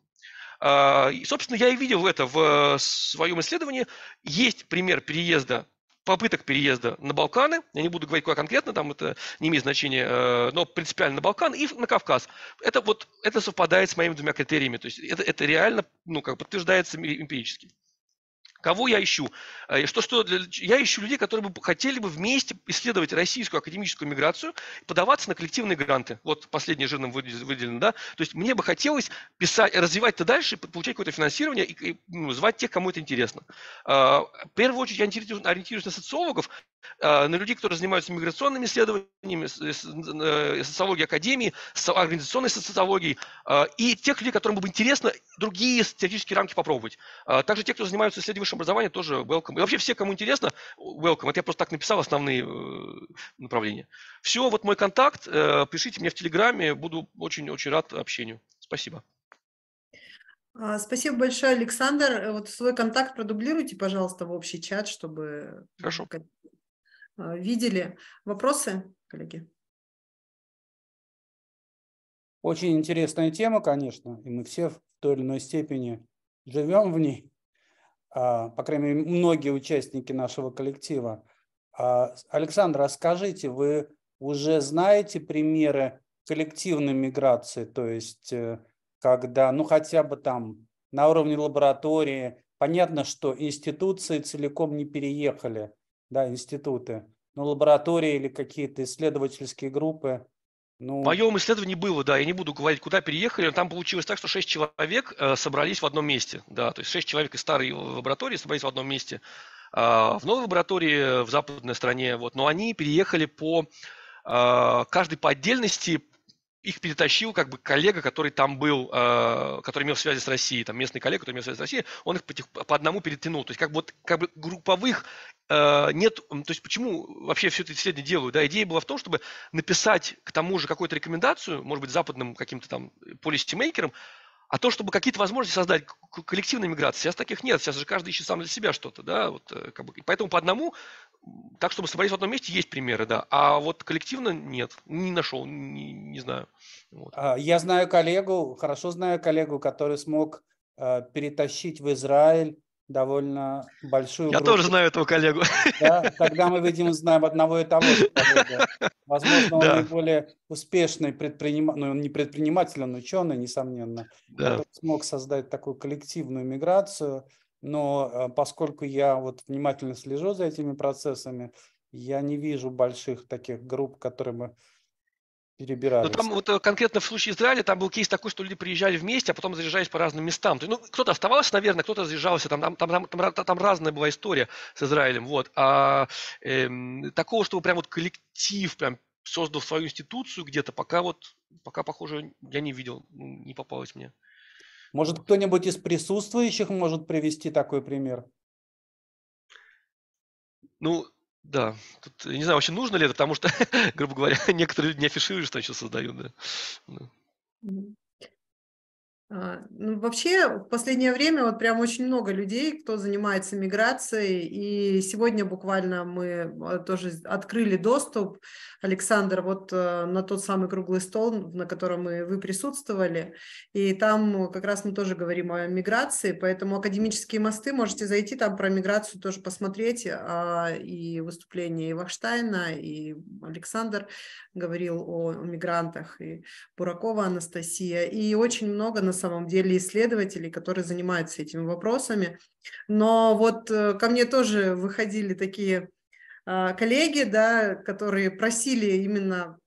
Э, и, собственно, я и видел это в своем исследовании. Есть пример переезда попыток переезда на Балканы, я не буду говорить куда конкретно, там это не имеет значения, э, но принципиально на Балкан и на Кавказ. Это вот это совпадает с моими двумя критериями, то есть это, это реально ну, как подтверждается эмпирически. Кого я ищу? Э, что, что для, я ищу людей, которые бы хотели бы вместе исследовать российскую академическую миграцию, подаваться на коллективные гранты. Вот последний жирным выделено, да. То есть мне бы хотелось писать, развивать это дальше, получать какое-то финансирование и, и ну, звать тех, кому это интересно. А, в первую очередь я ориентируюсь, на социологов, на людей, которые занимаются миграционными исследованиями, э, социологией академии, организационной социологией, а, и тех людей, которым бы интересно другие теоретические рамки попробовать. Также те, кто занимаются исследованием высшее образование тоже welcome. И вообще все, кому интересно, welcome. Это я просто так написал основные э, направления. Все, вот мой контакт. Э, пишите мне в Телеграме. Буду очень-очень рад общению. Спасибо. А, спасибо большое, Александр. Вот свой контакт продублируйте, пожалуйста, в общий чат, чтобы Хорошо. А, видели. Вопросы, коллеги? Очень интересная тема, конечно, и мы все в той или иной степени живем в ней. А, по крайней мере, многие участники нашего коллектива. А, Александр, а скажите, вы уже знаете примеры коллективной миграции, то есть э, когда, ну хотя бы там на уровне лаборатории, понятно, что институции целиком не переехали, да, институты, но лаборатории или какие-то исследовательские группы. Ну... В моем исследовании было, да, я не буду говорить, куда переехали, но там получилось так, что шесть человек э, собрались в одном месте, да, то есть шесть человек из старой лаборатории собрались в одном месте э, в новой лаборатории в западной стране, вот, но они переехали по, э, каждый по отдельности их перетащил как бы коллега, который там был, э, который имел связи с Россией, там местный коллега, который имел связи с Россией, он их по, по одному перетянул. То есть как бы, вот, как бы групповых э, нет, то есть почему вообще все это исследование делаю? Да, идея была в том, чтобы написать к тому же какую-то рекомендацию, может быть, западным каким-то там полисимейкерам, а то, чтобы какие-то возможности создать коллективной миграции, сейчас таких нет. Сейчас же каждый ищет сам для себя что-то, да, вот, э, как бы, поэтому по одному так, чтобы собрались в одном месте, есть примеры, да. А вот коллективно нет, не нашел, не, не знаю. Вот. А, я знаю коллегу, хорошо знаю коллегу, который смог э, перетащить в Израиль довольно большую Я группу. тоже знаю этого коллегу. Да? Тогда мы, видимо, знаем одного и того же коллега. Возможно, он да. наиболее успешный предприниматель, ну, он не предприниматель, он ученый, несомненно, да. смог создать такую коллективную миграцию – но э, поскольку я вот внимательно слежу за этими процессами, я не вижу больших таких групп, которые бы перебирались. Но там вот э, конкретно в случае Израиля там был кейс такой, что люди приезжали вместе, а потом заезжались по разным местам. Ну, кто-то оставался, наверное, кто-то заезжался, там, там, там, там, там разная была история с Израилем. Вот. А эм, такого, чтобы прям вот коллектив прям создал свою институцию где-то, пока вот, пока, похоже, я не видел, ну, не попалось мне. Может, кто-нибудь из присутствующих может привести такой пример? Ну, да, тут, я не знаю, вообще нужно ли это, потому что, грубо говоря, некоторые люди не афишируют, что они сейчас создают, да. А, ну, вообще, в последнее время вот прям очень много людей, кто занимается миграцией, и сегодня буквально мы а, тоже открыли доступ, Александр, вот э, на тот самый круглый стол, на котором мы, вы присутствовали, и там как раз мы тоже говорим о миграции, поэтому академические мосты, можете зайти там про миграцию тоже посмотреть, а, и выступление и Вахштайна, и Александр говорил о мигрантах, и Буракова Анастасия, и очень много на самом деле исследователей, которые занимаются этими вопросами. Но вот э, ко мне тоже выходили такие а, коллеги, да, которые просили именно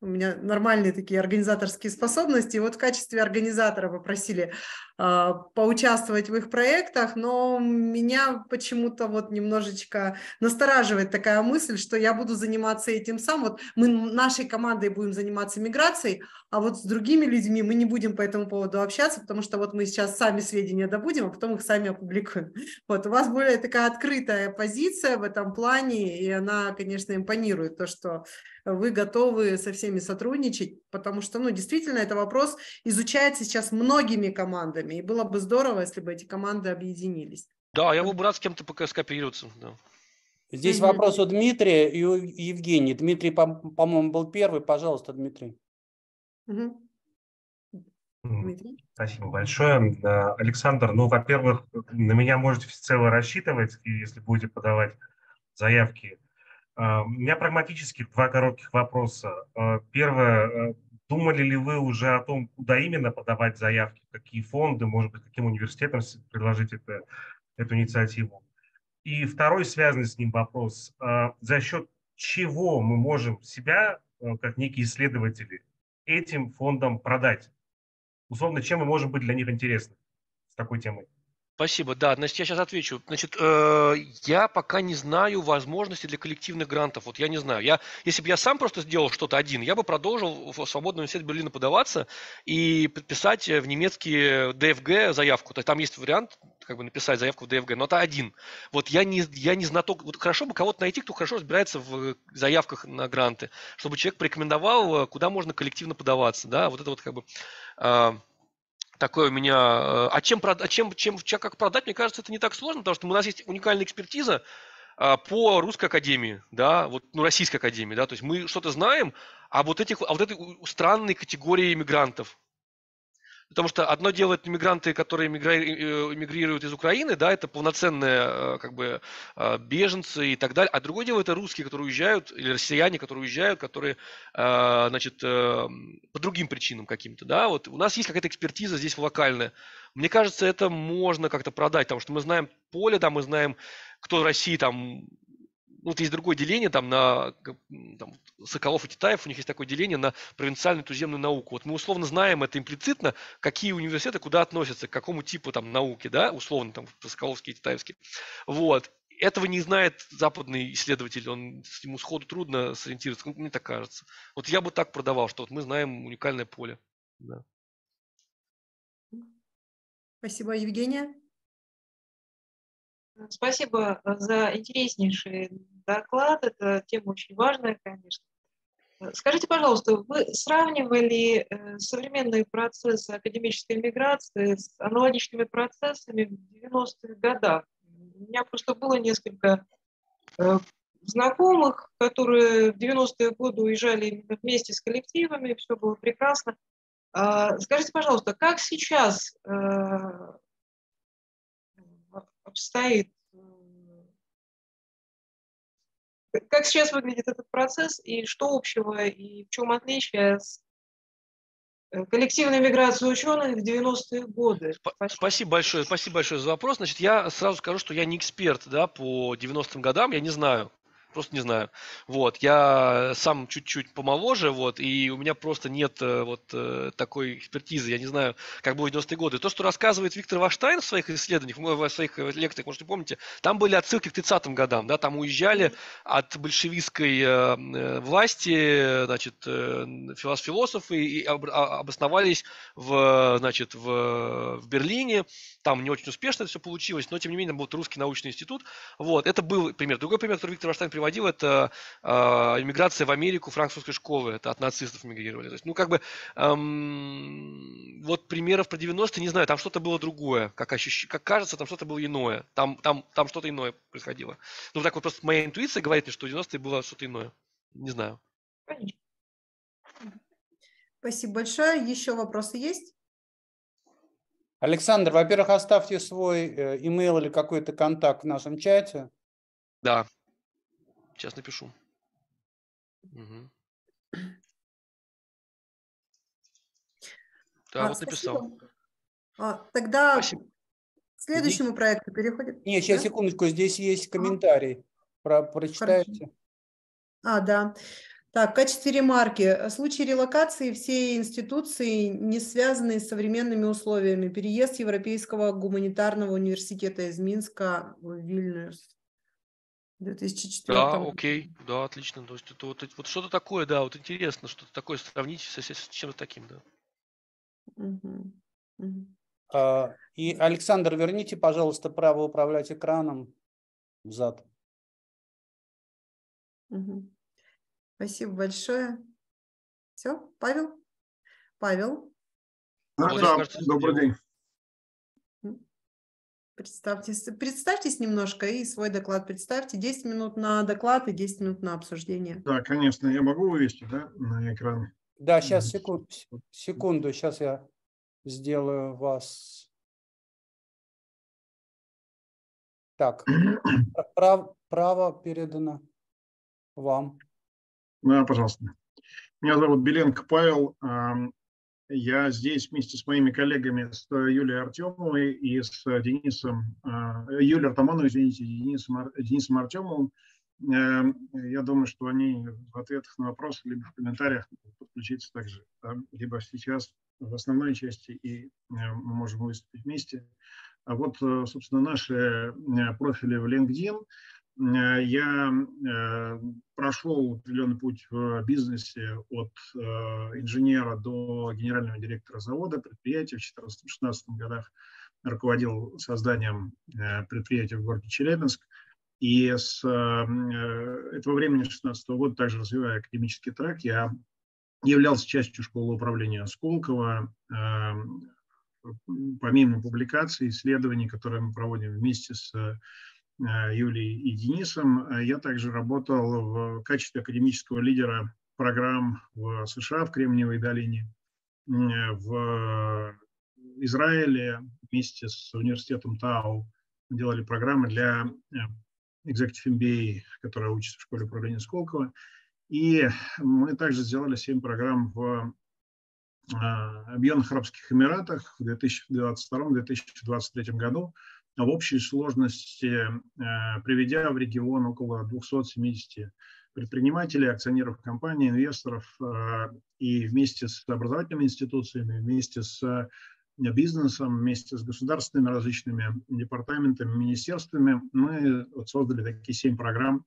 у меня нормальные такие организаторские способности. И вот в качестве организатора попросили поучаствовать в их проектах, но меня почему-то вот немножечко настораживает такая мысль, что я буду заниматься этим сам. Вот мы нашей командой будем заниматься миграцией, а вот с другими людьми мы не будем по этому поводу общаться, потому что вот мы сейчас сами сведения добудем, а потом их сами опубликуем. Вот у вас более такая открытая позиция в этом плане, и она, конечно, импонирует, то, что вы готовы со всеми сотрудничать, потому что, ну, действительно, это вопрос изучается сейчас многими командами, и было бы здорово, если бы эти команды объединились. Да, я буду рад с кем-то пока скооперироваться. Да. Здесь mm-hmm. вопрос у Дмитрия и у Евгения. Дмитрий, по-моему, был первый. Пожалуйста, Дмитрий. Mm-hmm. Спасибо большое. Александр, ну, во-первых, на меня можете всецело рассчитывать, если будете подавать заявки а, у меня прагматически два коротких вопроса. А, первое, э, думали ли вы уже о том, куда именно подавать заявки, какие фонды, может быть, каким университетам предложить это, эту инициативу? И второй, связанный с ним вопрос, а, за счет чего мы можем себя, э, как некие исследователи, этим фондам продать? Условно, чем мы можем быть для них интересны с такой темой? Спасибо, да, значит, я сейчас отвечу. Значит, э, я пока не знаю возможности для коллективных грантов. Вот я не знаю. Я, если бы я сам просто сделал что-то один, я бы продолжил в Свободный университет Берлина подаваться и подписать в немецкий ДФГ заявку. То есть там есть вариант как бы написать заявку в ДФГ, но это один. Вот я не, я не знаток. Вот хорошо бы кого-то найти, кто хорошо разбирается в заявках на гранты, чтобы человек порекомендовал, куда можно коллективно подаваться. Да, вот это вот как бы... Э, такое у меня... Э, а чем, а чем, чем, как продать, мне кажется, это не так сложно, потому что у нас есть уникальная экспертиза а, по русской академии, да, вот, ну, российской академии, да, то есть мы что-то знаем о вот этих, о вот этой странной категории иммигрантов, Потому что одно дело это иммигранты, которые эмигрируют из Украины, да, это полноценные э, как бы э, беженцы и так далее. А другое дело это русские, которые уезжают, или россияне, которые уезжают, которые, э, значит, по другим причинам каким-то, да. Вот у нас есть какая-то экспертиза здесь локальная. Мне кажется, это можно как-то продать, потому что мы знаем поле, да, мы знаем, кто в России там ну, вот есть другое деление там на там, Соколов и Титаев, у них есть такое деление на провинциальную туземную науку. Вот мы условно знаем это имплицитно, какие университеты куда относятся, к какому типу там науки, да, условно там Соколовский и Титаевский. Вот. Этого не знает западный исследователь, он, ему сходу трудно сориентироваться, мне так кажется. Вот я бы так продавал, что вот мы знаем уникальное поле. Да. Спасибо, Евгения. Спасибо за интереснейший доклад. Это тема очень важная, конечно. Скажите, пожалуйста, вы сравнивали э, современные процессы академической миграции с аналогичными процессами в 90-х годах? У меня просто было несколько э, знакомых, которые в 90-е годы уезжали именно вместе с коллективами, все было прекрасно. А, скажите, пожалуйста, как сейчас э, обстоит Как сейчас выглядит этот процесс и что общего и в чем отличие с э, коллективной миграцией ученых в 90-е годы? Спасибо. спасибо большое, спасибо большое за вопрос. Значит, я сразу скажу, что я не эксперт да, по 90-м годам, я не знаю, Просто не знаю. Вот, я сам чуть-чуть помоложе, вот, и у меня просто нет э, вот э, такой экспертизы. Я не знаю, как было в 90-е годы. То, что рассказывает Виктор Ваштайн в своих исследованиях, в своих э, лекциях, может, не помните, там были отсылки к 30-м годам, да, там уезжали от большевистской власти, значит, философы и а, обосновались в, значит, в, в Берлине, там не очень успешно это все получилось, но тем не менее был русский научный институт. Вот, это был пример. Другой пример, который Виктор Ваштайн приводил, это э, иммиграция в Америку французской школы. Это от нацистов мигрировали. То есть, ну, как бы, эм, вот примеров про 90-е, не знаю, там что-то было другое. Как, ощущ... как кажется, там что-то было иное. Там, там, там что-то иное происходило. Ну, так вот просто моя интуиция говорит мне, что в 90-е было что-то иное. Не знаю. Спасибо большое. Еще вопросы есть? Александр, во-первых, оставьте свой э, имейл или какой-то контакт в нашем чате. Да. Сейчас напишу. Угу. Да, а, вот написал. А, тогда спасибо. к следующему здесь... проекту переходим. Нет, сейчас, да? секундочку, здесь есть комментарий. Про, прочитайте. Хорошо. А, да. Так, в качестве ремарки. В случае релокации все институции, не связанные с современными условиями. Переезд Европейского гуманитарного университета из Минска в Вильнюс. 2004 Да, окей, да, отлично. То есть это вот, вот что-то такое, да, вот интересно, что-то такое сравнить с, с чем-то таким, да. Угу. Угу. А, и, Александр, верните, пожалуйста, право управлять экраном взад. Угу. Спасибо большое. Все, Павел? Павел? Да, да, добрый день. Представьтесь, представьтесь немножко и свой доклад представьте. 10 минут на доклад и 10 минут на обсуждение. Да, конечно. Я могу вывести да, на экран? Да, сейчас, секунду, секунду. Сейчас я сделаю вас... Так, прав, право передано вам. Да, пожалуйста. Меня зовут Беленко Павел. Я здесь вместе с моими коллегами, с Юлией Артемовой и с Денисом, а, Юлией Артамоновой, извините, Денисом, Денисом Артемовым. Я думаю, что они в ответах на вопросы либо в комментариях подключиться также, либо сейчас в основной части, и мы можем выступить вместе. А вот, э, собственно, наши э, профили в LinkedIn – Э, я э, прошел определенный путь в бизнесе от э, инженера до генерального директора завода, предприятия в 2014-2016 годах, руководил созданием предприятия в городе Челябинск. И с этого времени, 2016 года, также развивая академический трек, я являлся частью школы управления Сколково. Помимо публикаций, исследований, которые мы проводим вместе с Э, Юлией и Денисом. Э, я также работал в качестве академического лидера программ в США, в Кремниевой долине, э, в Израиле вместе с университетом ТАУ делали программы для Executive MBA, которая учится в школе управления Сколково. И мы также сделали 7 программ в Объединенных Арабских Эмиратах в 2022-2023 году в общей сложности, э, приведя в регион около 270 предпринимателей, акционеров компаний, инвесторов, э, и вместе с образовательными институциями, вместе с э, бизнесом, вместе с государственными различными департаментами, министерствами мы создали такие семь программ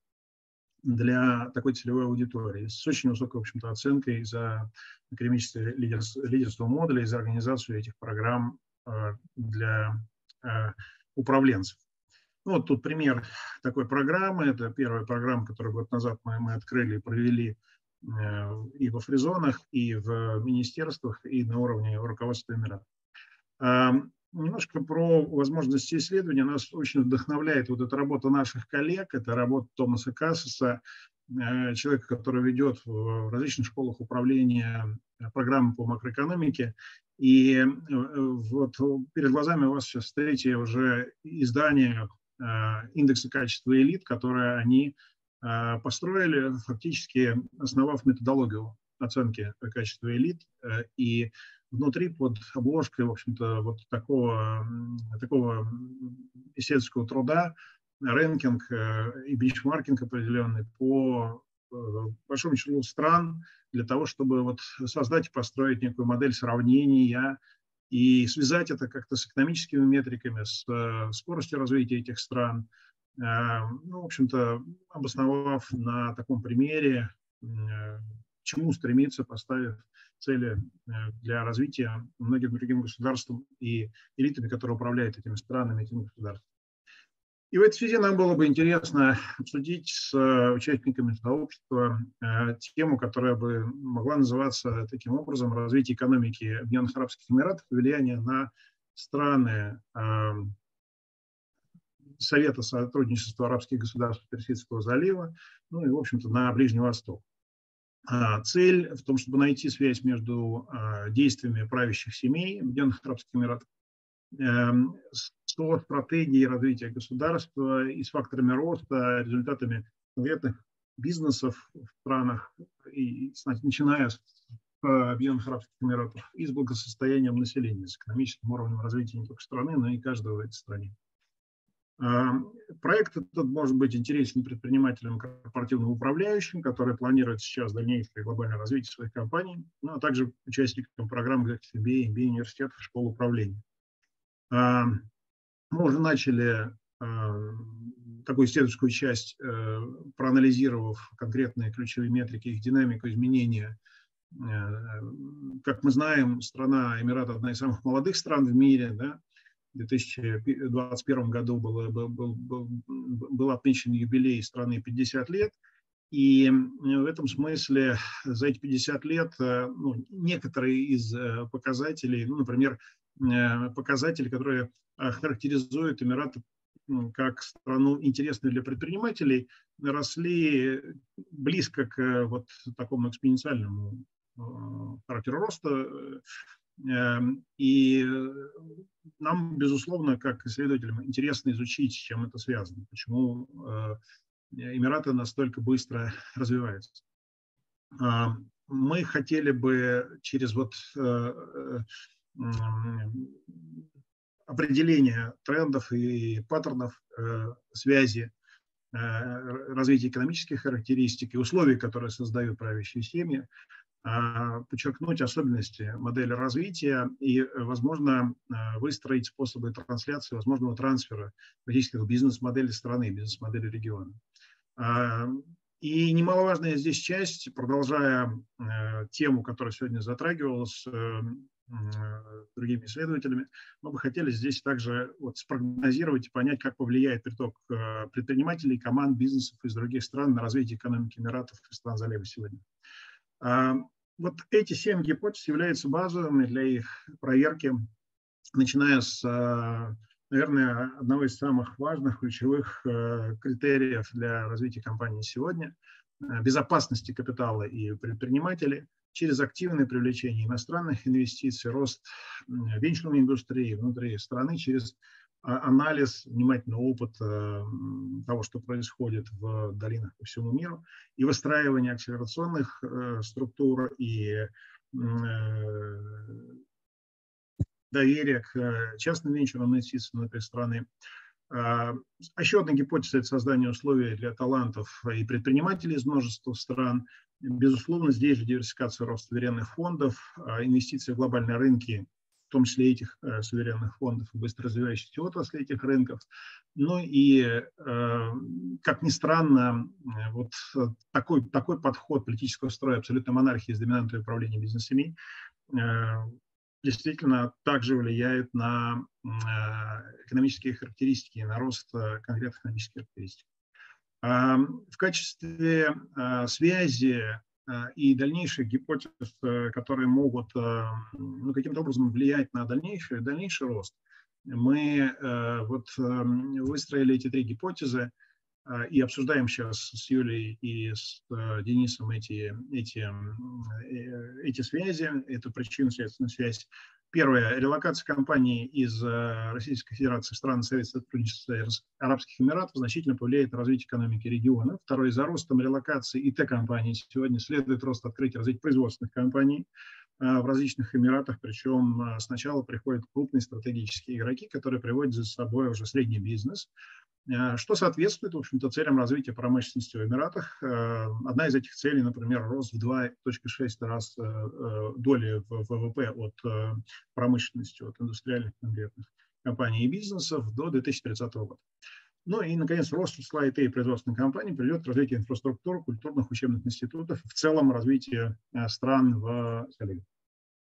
для такой целевой аудитории с очень высокой, в общем-то, оценкой за академическое лидерство, лидерство модуля и за организацию этих программ для управленцев. Ну, вот тут пример такой программы. Это первая программа, которую год назад мы, мы открыли и провели э, и во фризонах, и в министерствах, и на уровне руководства Эмирата. Э, немножко про возможности исследования. Нас очень вдохновляет вот эта работа наших коллег. Это работа Томаса Кассиса, э, человека, который ведет в различных школах управления программы по макроэкономике. И э, вот перед глазами у вас сейчас третье уже издание э, индекса качества элит, которое они э, построили, фактически основав методологию оценки качества элит. И внутри под обложкой, в общем-то, вот такого, такого исследовательского труда рэнкинг и бенчмаркинг определенный по большому числу стран для того, чтобы вот создать и построить некую модель сравнения и связать это как-то с экономическими метриками, с скоростью развития этих стран. Ну, в общем-то, обосновав на таком примере, к чему стремиться, поставив цели э, для развития многим другим государствам и элитами, которые управляют этими странами, этими государствами. И в этой связи нам было бы интересно обсудить с э, участниками сообщества э, тему, которая бы могла называться таким образом «Развитие экономики Объединенных Арабских Эмиратов влияние на страны Совета сотрудничества арабских государств Персидского залива, ну и, в общем-то, на Ближний Восток. А, цель в том, чтобы найти связь между а, действиями правящих семей Объединенных Арабских Эмиратов эм, с стратегией развития государства и с факторами роста, результатами конкретных бизнесов в странах, и, начиная с Объединенных Арабских Эмиратов, и с благосостоянием населения, с экономическим уровнем развития не только страны, но и каждого в этой стране. Проект этот может быть интересен предпринимателям, корпоративным управляющим, которые планируют сейчас дальнейшее глобальное развитие своих компаний, ну, а также участникам программ MBA, MBA университетов, школ управления. Мы уже начали такую исследовательскую часть, э, проанализировав конкретные ключевые метрики, их динамику изменения. Э, как мы знаем, страна Эмират одна из самых молодых стран в мире, да, в 2021 году был, был, был, был отмечен юбилей страны 50 лет. И в этом смысле за эти 50 лет э, ну, некоторые из э, показателей, ну, например, э, показатели, которые характеризуют Эмираты ну, как страну интересную для предпринимателей, росли близко к вот такому экспоненциальному характеру роста. Эм, и нам, безусловно, как исследователям, интересно изучить, чем это связано, почему э, Эмираты настолько быстро развиваются. А, мы хотели бы через вот э, э, определение трендов и паттернов связи развития экономических характеристик и условий, которые создают правящие семьи, а, подчеркнуть особенности модели развития и, возможно, а, выстроить способы трансляции, возможного трансфера политических бизнес-модели страны, бизнес-модели региона. А, и немаловажная здесь часть, продолжая тему, которая сегодня затрагивалась э, другими исследователями, мы бы хотели здесь также вот спрогнозировать и понять, как повлияет приток э, предпринимателей, команд, бизнесов из других стран на развитие экономики Эмиратов и стран залива сегодня. А, вот эти семь гипотез являются базовыми для их проверки, начиная с, а, наверное, одного из самых важных, ключевых э, критериев для развития компании сегодня – безопасности капитала и предпринимателей через активное привлечение иностранных инвестиций, рост венчурной индустрии внутри страны, через а, анализ, внимательный опыт э, того, что происходит в долинах по всему миру, и выстраивание акселерационных э, структур и э, доверие к частным венчурным инвестициям внутри страны. А, еще одна гипотеза – это создание условий для талантов и предпринимателей из множества стран. Безусловно, здесь же диверсификация роста суверенных фондов, а, инвестиции в глобальные рынки в том числе этих э, суверенных фондов и быстро развивающихся отраслей этих рынков. Ну и, э, как ни странно, э, вот такой, такой подход политического строя абсолютной монархии с доминантой управления бизнес-семей действительно также влияет на экономические характеристики, на рост конкретных экономических характеристик. В качестве связи Э, и дальнейших гипотез, э, которые могут э, ну, каким-то образом влиять на дальнейший, дальнейший рост. Мы вот выстроили эти три гипотезы и обсуждаем сейчас с Юлей и с Денисом эти, эти, эти связи, эту причинно-следственную связь Первое. Релокация компаний из э, Российской Федерации в страны Совета сотрудничества Арабских Эмиратов значительно повлияет на развитие экономики региона. Второе. За ростом релокации ИТ-компаний сегодня следует рост открытия развития производственных компаний э, в различных Эмиратах, причем э, сначала приходят крупные стратегические игроки, которые приводят за собой уже средний бизнес. Э, что соответствует, в общем-то, целям развития промышленности в Эмиратах. Э, одна из этих целей, например, рост в 2,6 раз э, доли в ВВП от промышленности, от индустриальных конкретных компаний и бизнесов до 2030 года. Ну и, наконец, рост числа ИТ и производственных компаний приведет к развитию инфраструктуры, культурных учебных институтов, в целом развитию стран в Салиге.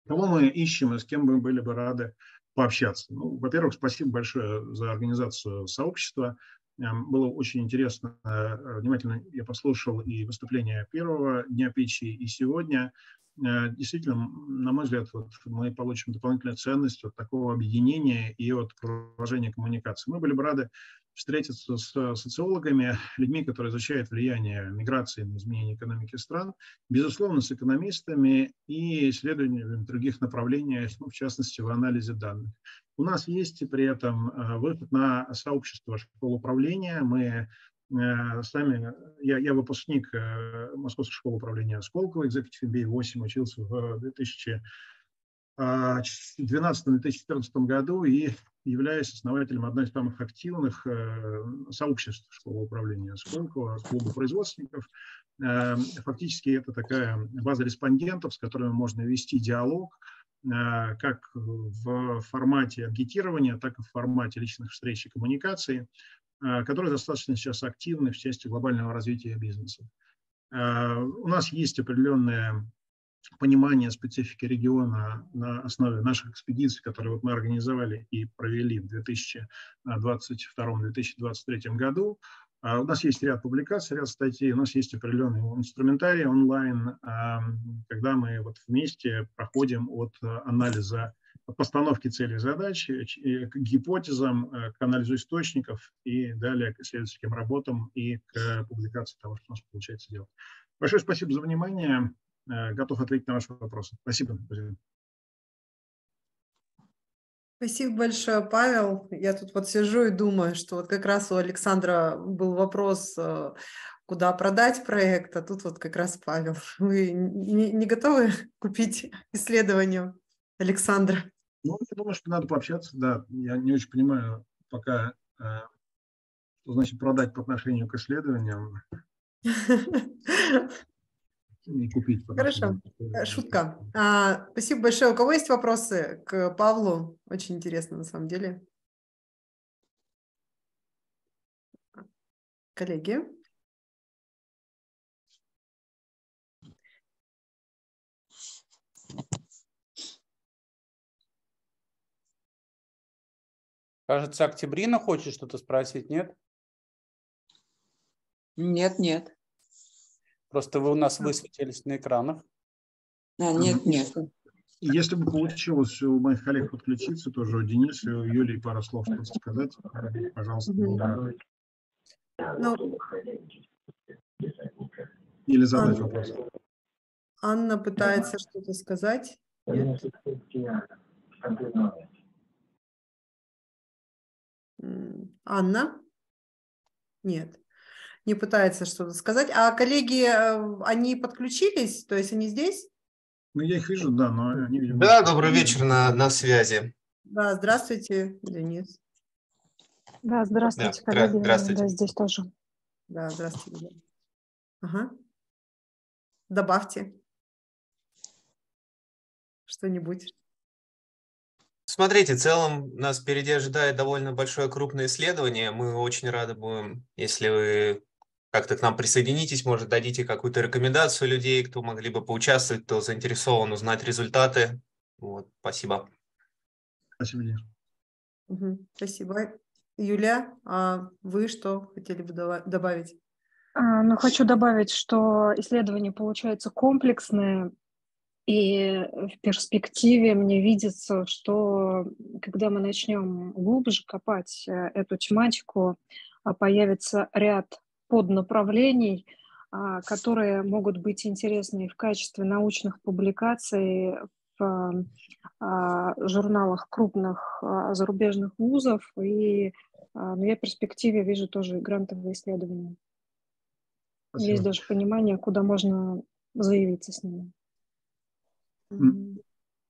Кого мы ищем и с кем мы были бы рады пообщаться. Ну, во-первых, спасибо большое за организацию сообщества. Эм, было очень интересно, э, внимательно я послушал и выступление первого дня печи, и сегодня. Э, действительно, на мой взгляд, вот мы получим дополнительную ценность от такого объединения и от продолжения коммуникации. Мы были бы рады встретиться с социологами, людьми, которые изучают влияние миграции на изменение экономики стран, безусловно, с экономистами и исследователями в других направлениях, ну, в частности, в анализе данных. У нас есть при этом э, выход на сообщество школ управления. Мы э, сами, я, я выпускник э, Московской школы управления Сколково, Executive MBA 8, учился в 2000 2012-2014 году и являюсь основателем одной из самых активных э, сообществ школы управления Сколково, клуба производственников. Э, фактически это такая база респондентов, с которыми можно вести диалог, э, как в формате агитирования, так и в формате личных встреч и коммуникаций, которые достаточно сейчас активны в части глобального развития бизнеса. У нас есть определенная понимание специфики региона на основе наших экспедиций, которые вот мы организовали и провели в 2022-2023 году. А у нас есть ряд публикаций, ряд статей, у нас есть определенный инструментарий онлайн, когда мы вот вместе проходим от анализа постановки целей задач к гипотезам, э, к анализу источников и далее к исследовательским работам и к публикации того, что у нас получается делать. Большое спасибо за внимание. Э, готов ответить на ваши вопросы. Спасибо. Спасибо большое, Павел. Я тут вот сижу и думаю, что вот как раз у Александра был вопрос, э, куда продать проект, а тут вот как раз Павел. Вы не, не готовы купить исследование Александра? Ну, я думаю, что надо пообщаться, да. Я не очень понимаю пока, э, что значит продать по отношению к исследованиям. не купить. Хорошо, э, шутка. А, спасибо большое. У кого есть вопросы к Павлу? Очень интересно на самом деле. Коллеги? Кажется, Октябрина хочет что-то спросить, нет? Нет, нет. Просто вы у нас высветились на экранах. А, нет, нет. Если бы получилось у моих коллег подключиться, тоже у Дениса и у Юлии пару слов что сказать, пожалуйста. Ну, Или задать Анна. вопрос. Анна пытается что-то сказать. Нет? Анна? Нет не пытается что-то сказать. А коллеги, э, они подключились? То есть они здесь? Ну, я их вижу, да, но они, видимо... Да, добрый вечер, на, на связи. Да, здравствуйте, Денис. Да, здравствуйте, да, коллеги. Здравствуйте. Да, здесь тоже. Да, здравствуйте. Ага. Добавьте что-нибудь. Смотрите, в целом нас впереди ожидает довольно большое крупное исследование. Мы очень рады будем, если вы как-то к нам присоединитесь, может, дадите какую-то рекомендацию людей, кто могли бы поучаствовать, кто заинтересован узнать результаты. Вот, спасибо. Спасибо, Денис. Угу, спасибо. Юля, а вы что хотели бы добавить? А, ну, хочу добавить, что исследование получается комплексное, и в перспективе мне видится, что когда мы начнем глубже копать э, эту тематику, а, появится ряд поднаправлений, а, которые могут быть интересны в качестве научных публикаций в а, журналах крупных а, зарубежных вузов. И ну, я в перспективе вижу тоже грантовые исследования. Спасибо. Есть даже понимание, куда можно заявиться с ними.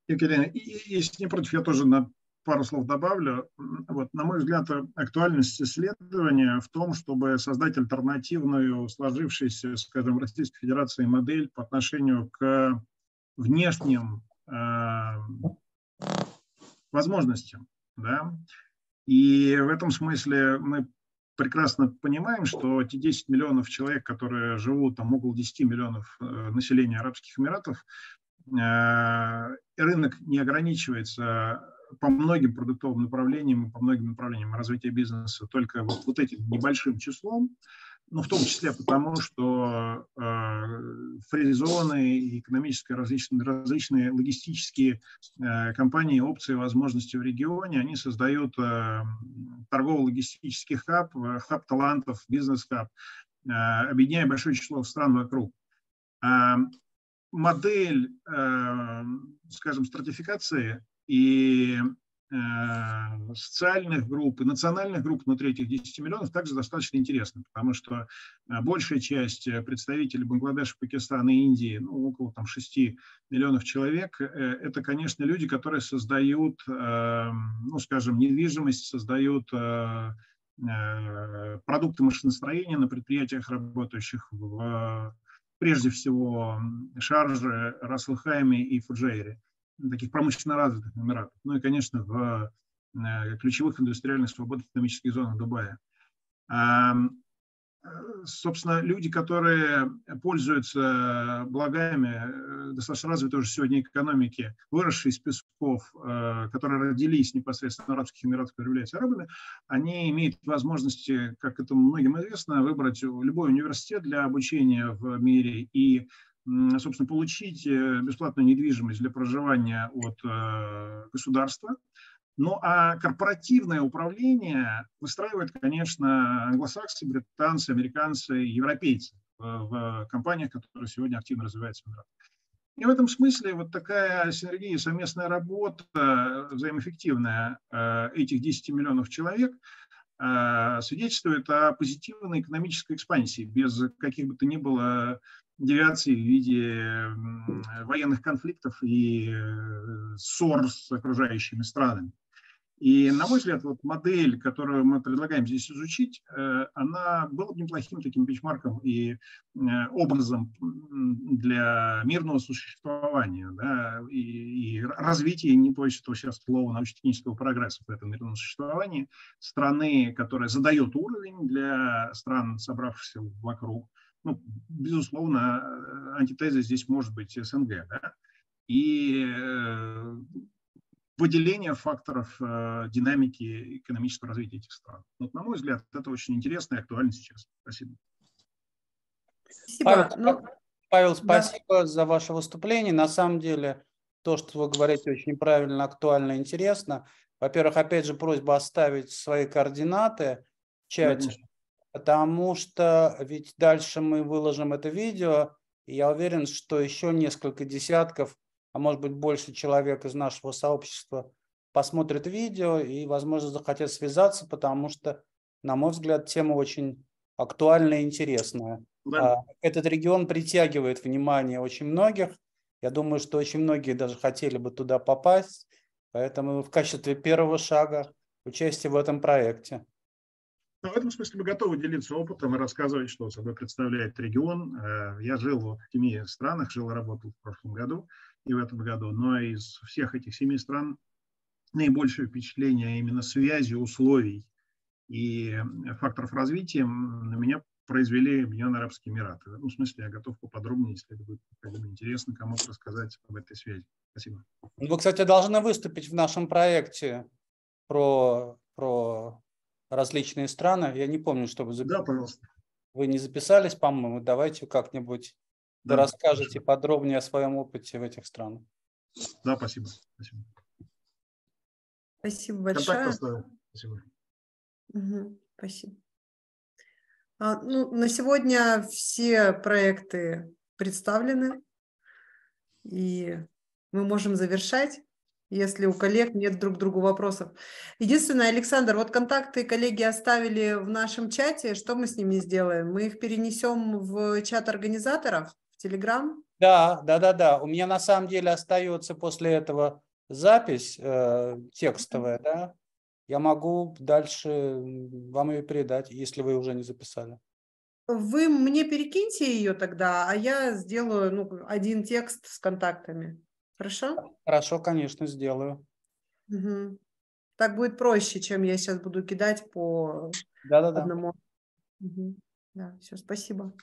Екатерина, если не против, я тоже на пару слов добавлю. Вот, на мой взгляд, актуальность исследования в том, чтобы создать альтернативную сложившейся, скажем, Российской Федерации модель по отношению к внешним э, возможностям. Да? И в этом смысле мы прекрасно понимаем, что те 10 миллионов человек, которые живут, там около 10 миллионов э, населения Арабских Эмиратов, э, рынок не ограничивается по многим продуктовым направлениям и по многим направлениям развития бизнеса только вот, вот этим небольшим числом ну, в том числе потому, что э, фризоны и экономические различные, различные логистические э, компании, опции, возможности в регионе, они создают э, торгово-логистический хаб, э, хаб талантов, бизнес-хаб, э, объединяя большое число стран вокруг. Э, модель, э, скажем, стратификации и Э, социальных групп и национальных групп внутри этих 10 миллионов также достаточно интересно, потому что э, большая часть э, представителей Бангладеша, Пакистана и Индии, ну, около там, 6 миллионов человек, это, конечно, люди, которые создают, ну, скажем, недвижимость, создают продукты машиностроения на предприятиях, работающих в, прежде всего, Шарже, Раслхайме и Фуджейре таких промышленно развитых Эмиратов. Ну и, конечно, в э, ключевых индустриальных свободных экономических зонах Дубая. Собственно, люди, которые пользуются благами э, достаточно развитой уже сегодня экономики, выросшие из песков, э, которые родились непосредственно в Арабских Эмиратах, которые являются арабами, они имеют возможности, как это многим известно, выбрать любой университет для обучения в мире и собственно, получить э, бесплатную недвижимость для проживания от э, государства. Ну а корпоративное управление выстраивает, конечно, англосаксы, британцы, американцы, европейцы в компаниях, которые сегодня активно развиваются в Эмиратах. И в этом смысле вот такая синергия, совместная работа, взаимоэффективная э, этих 10 миллионов человек свидетельствует о позитивной экономической экспансии без каких бы то ни было девиации в виде военных конфликтов и э, ссор с окружающими странами. И, на мой взгляд, вот модель, которую мы предлагаем здесь изучить, э, она была бы неплохим таким бенчмарком и э, образом для мирного существования да, и, и развития, не боюсь этого сейчас слова, научно-технического прогресса в этом мирном существовании страны, которая задает уровень для стран, собравшихся вокруг, ну, безусловно, э, антитеза здесь может быть СНГ, да, и э, выделение факторов э, динамики экономического развития этих стран. Вот, на мой взгляд, это очень интересно и актуально сейчас. Спасибо. Спасибо. Павел, ну, Павел спасибо да. за ваше выступление. На самом деле, то, что вы говорите, очень правильно, актуально, интересно. Во-первых, опять же, просьба оставить свои координаты в чате. Потому что ведь дальше мы выложим это видео, и я уверен, что еще несколько десятков, а может быть больше человек из нашего сообщества посмотрят видео и, возможно, захотят связаться, потому что, на мой взгляд, тема очень актуальная и интересная. Да. А, этот регион притягивает внимание очень многих. Я думаю, что очень многие даже хотели бы туда попасть. Поэтому в качестве первого шага участие в этом проекте. Но в этом смысле мы готовы делиться опытом и рассказывать, что собой представляет регион. Э, я жил в семи странах, жил и работал в прошлом году и в этом году, но из всех этих семи стран наибольшее впечатление именно связи условий и факторов развития на меня произвели Объединенные Арабские Эмираты. Ну, в смысле, я готов поподробнее, если это будет интересно кому-то рассказать об этой связи. Спасибо. Вы, кстати, должны выступить в нашем проекте про, про различные страны. Я не помню, что вы записали. Да, пожалуйста. Вы не записались, по-моему. Давайте как-нибудь да, расскажете хорошо. подробнее о своем опыте в этих странах. Да, спасибо. Спасибо, спасибо большое. Спасибо. Угу, спасибо. А, ну, на сегодня все проекты представлены, и мы можем завершать если у коллег нет друг другу вопросов. Единственное, Александр, вот контакты коллеги оставили в нашем чате. Что мы с ними сделаем? Мы их перенесем в чат организаторов, в Телеграм? Да, да, да, да. У меня на самом деле остается после этого запись э, текстовая, да, я могу дальше вам ее передать, если вы уже не записали. Вы мне перекиньте ее тогда, а я сделаю ну, один текст с контактами. Хорошо? Хорошо, конечно, сделаю. Угу. Так будет проще, чем я сейчас буду кидать по Да-да-да. одному. Угу. Да, все, спасибо.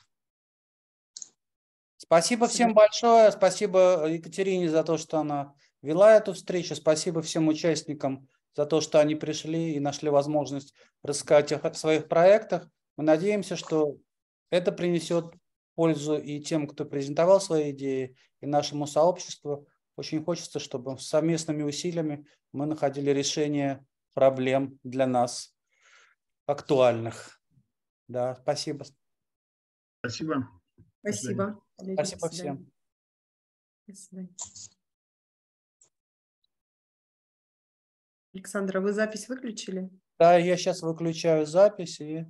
Спасибо всем большое. Спасибо Екатерине за то, что она вела эту встречу. Спасибо всем участникам за то, что они пришли и нашли возможность рассказать о своих проектах. Мы надеемся, что это принесет пользу и тем, кто презентовал свои идеи, и нашему сообществу. Очень хочется, чтобы совместными усилиями мы находили решение проблем для нас актуальных. Да, спасибо. Спасибо. Спасибо. Спасибо всем. До свидания. Александра, вы запись выключили? Да, я сейчас выключаю запись и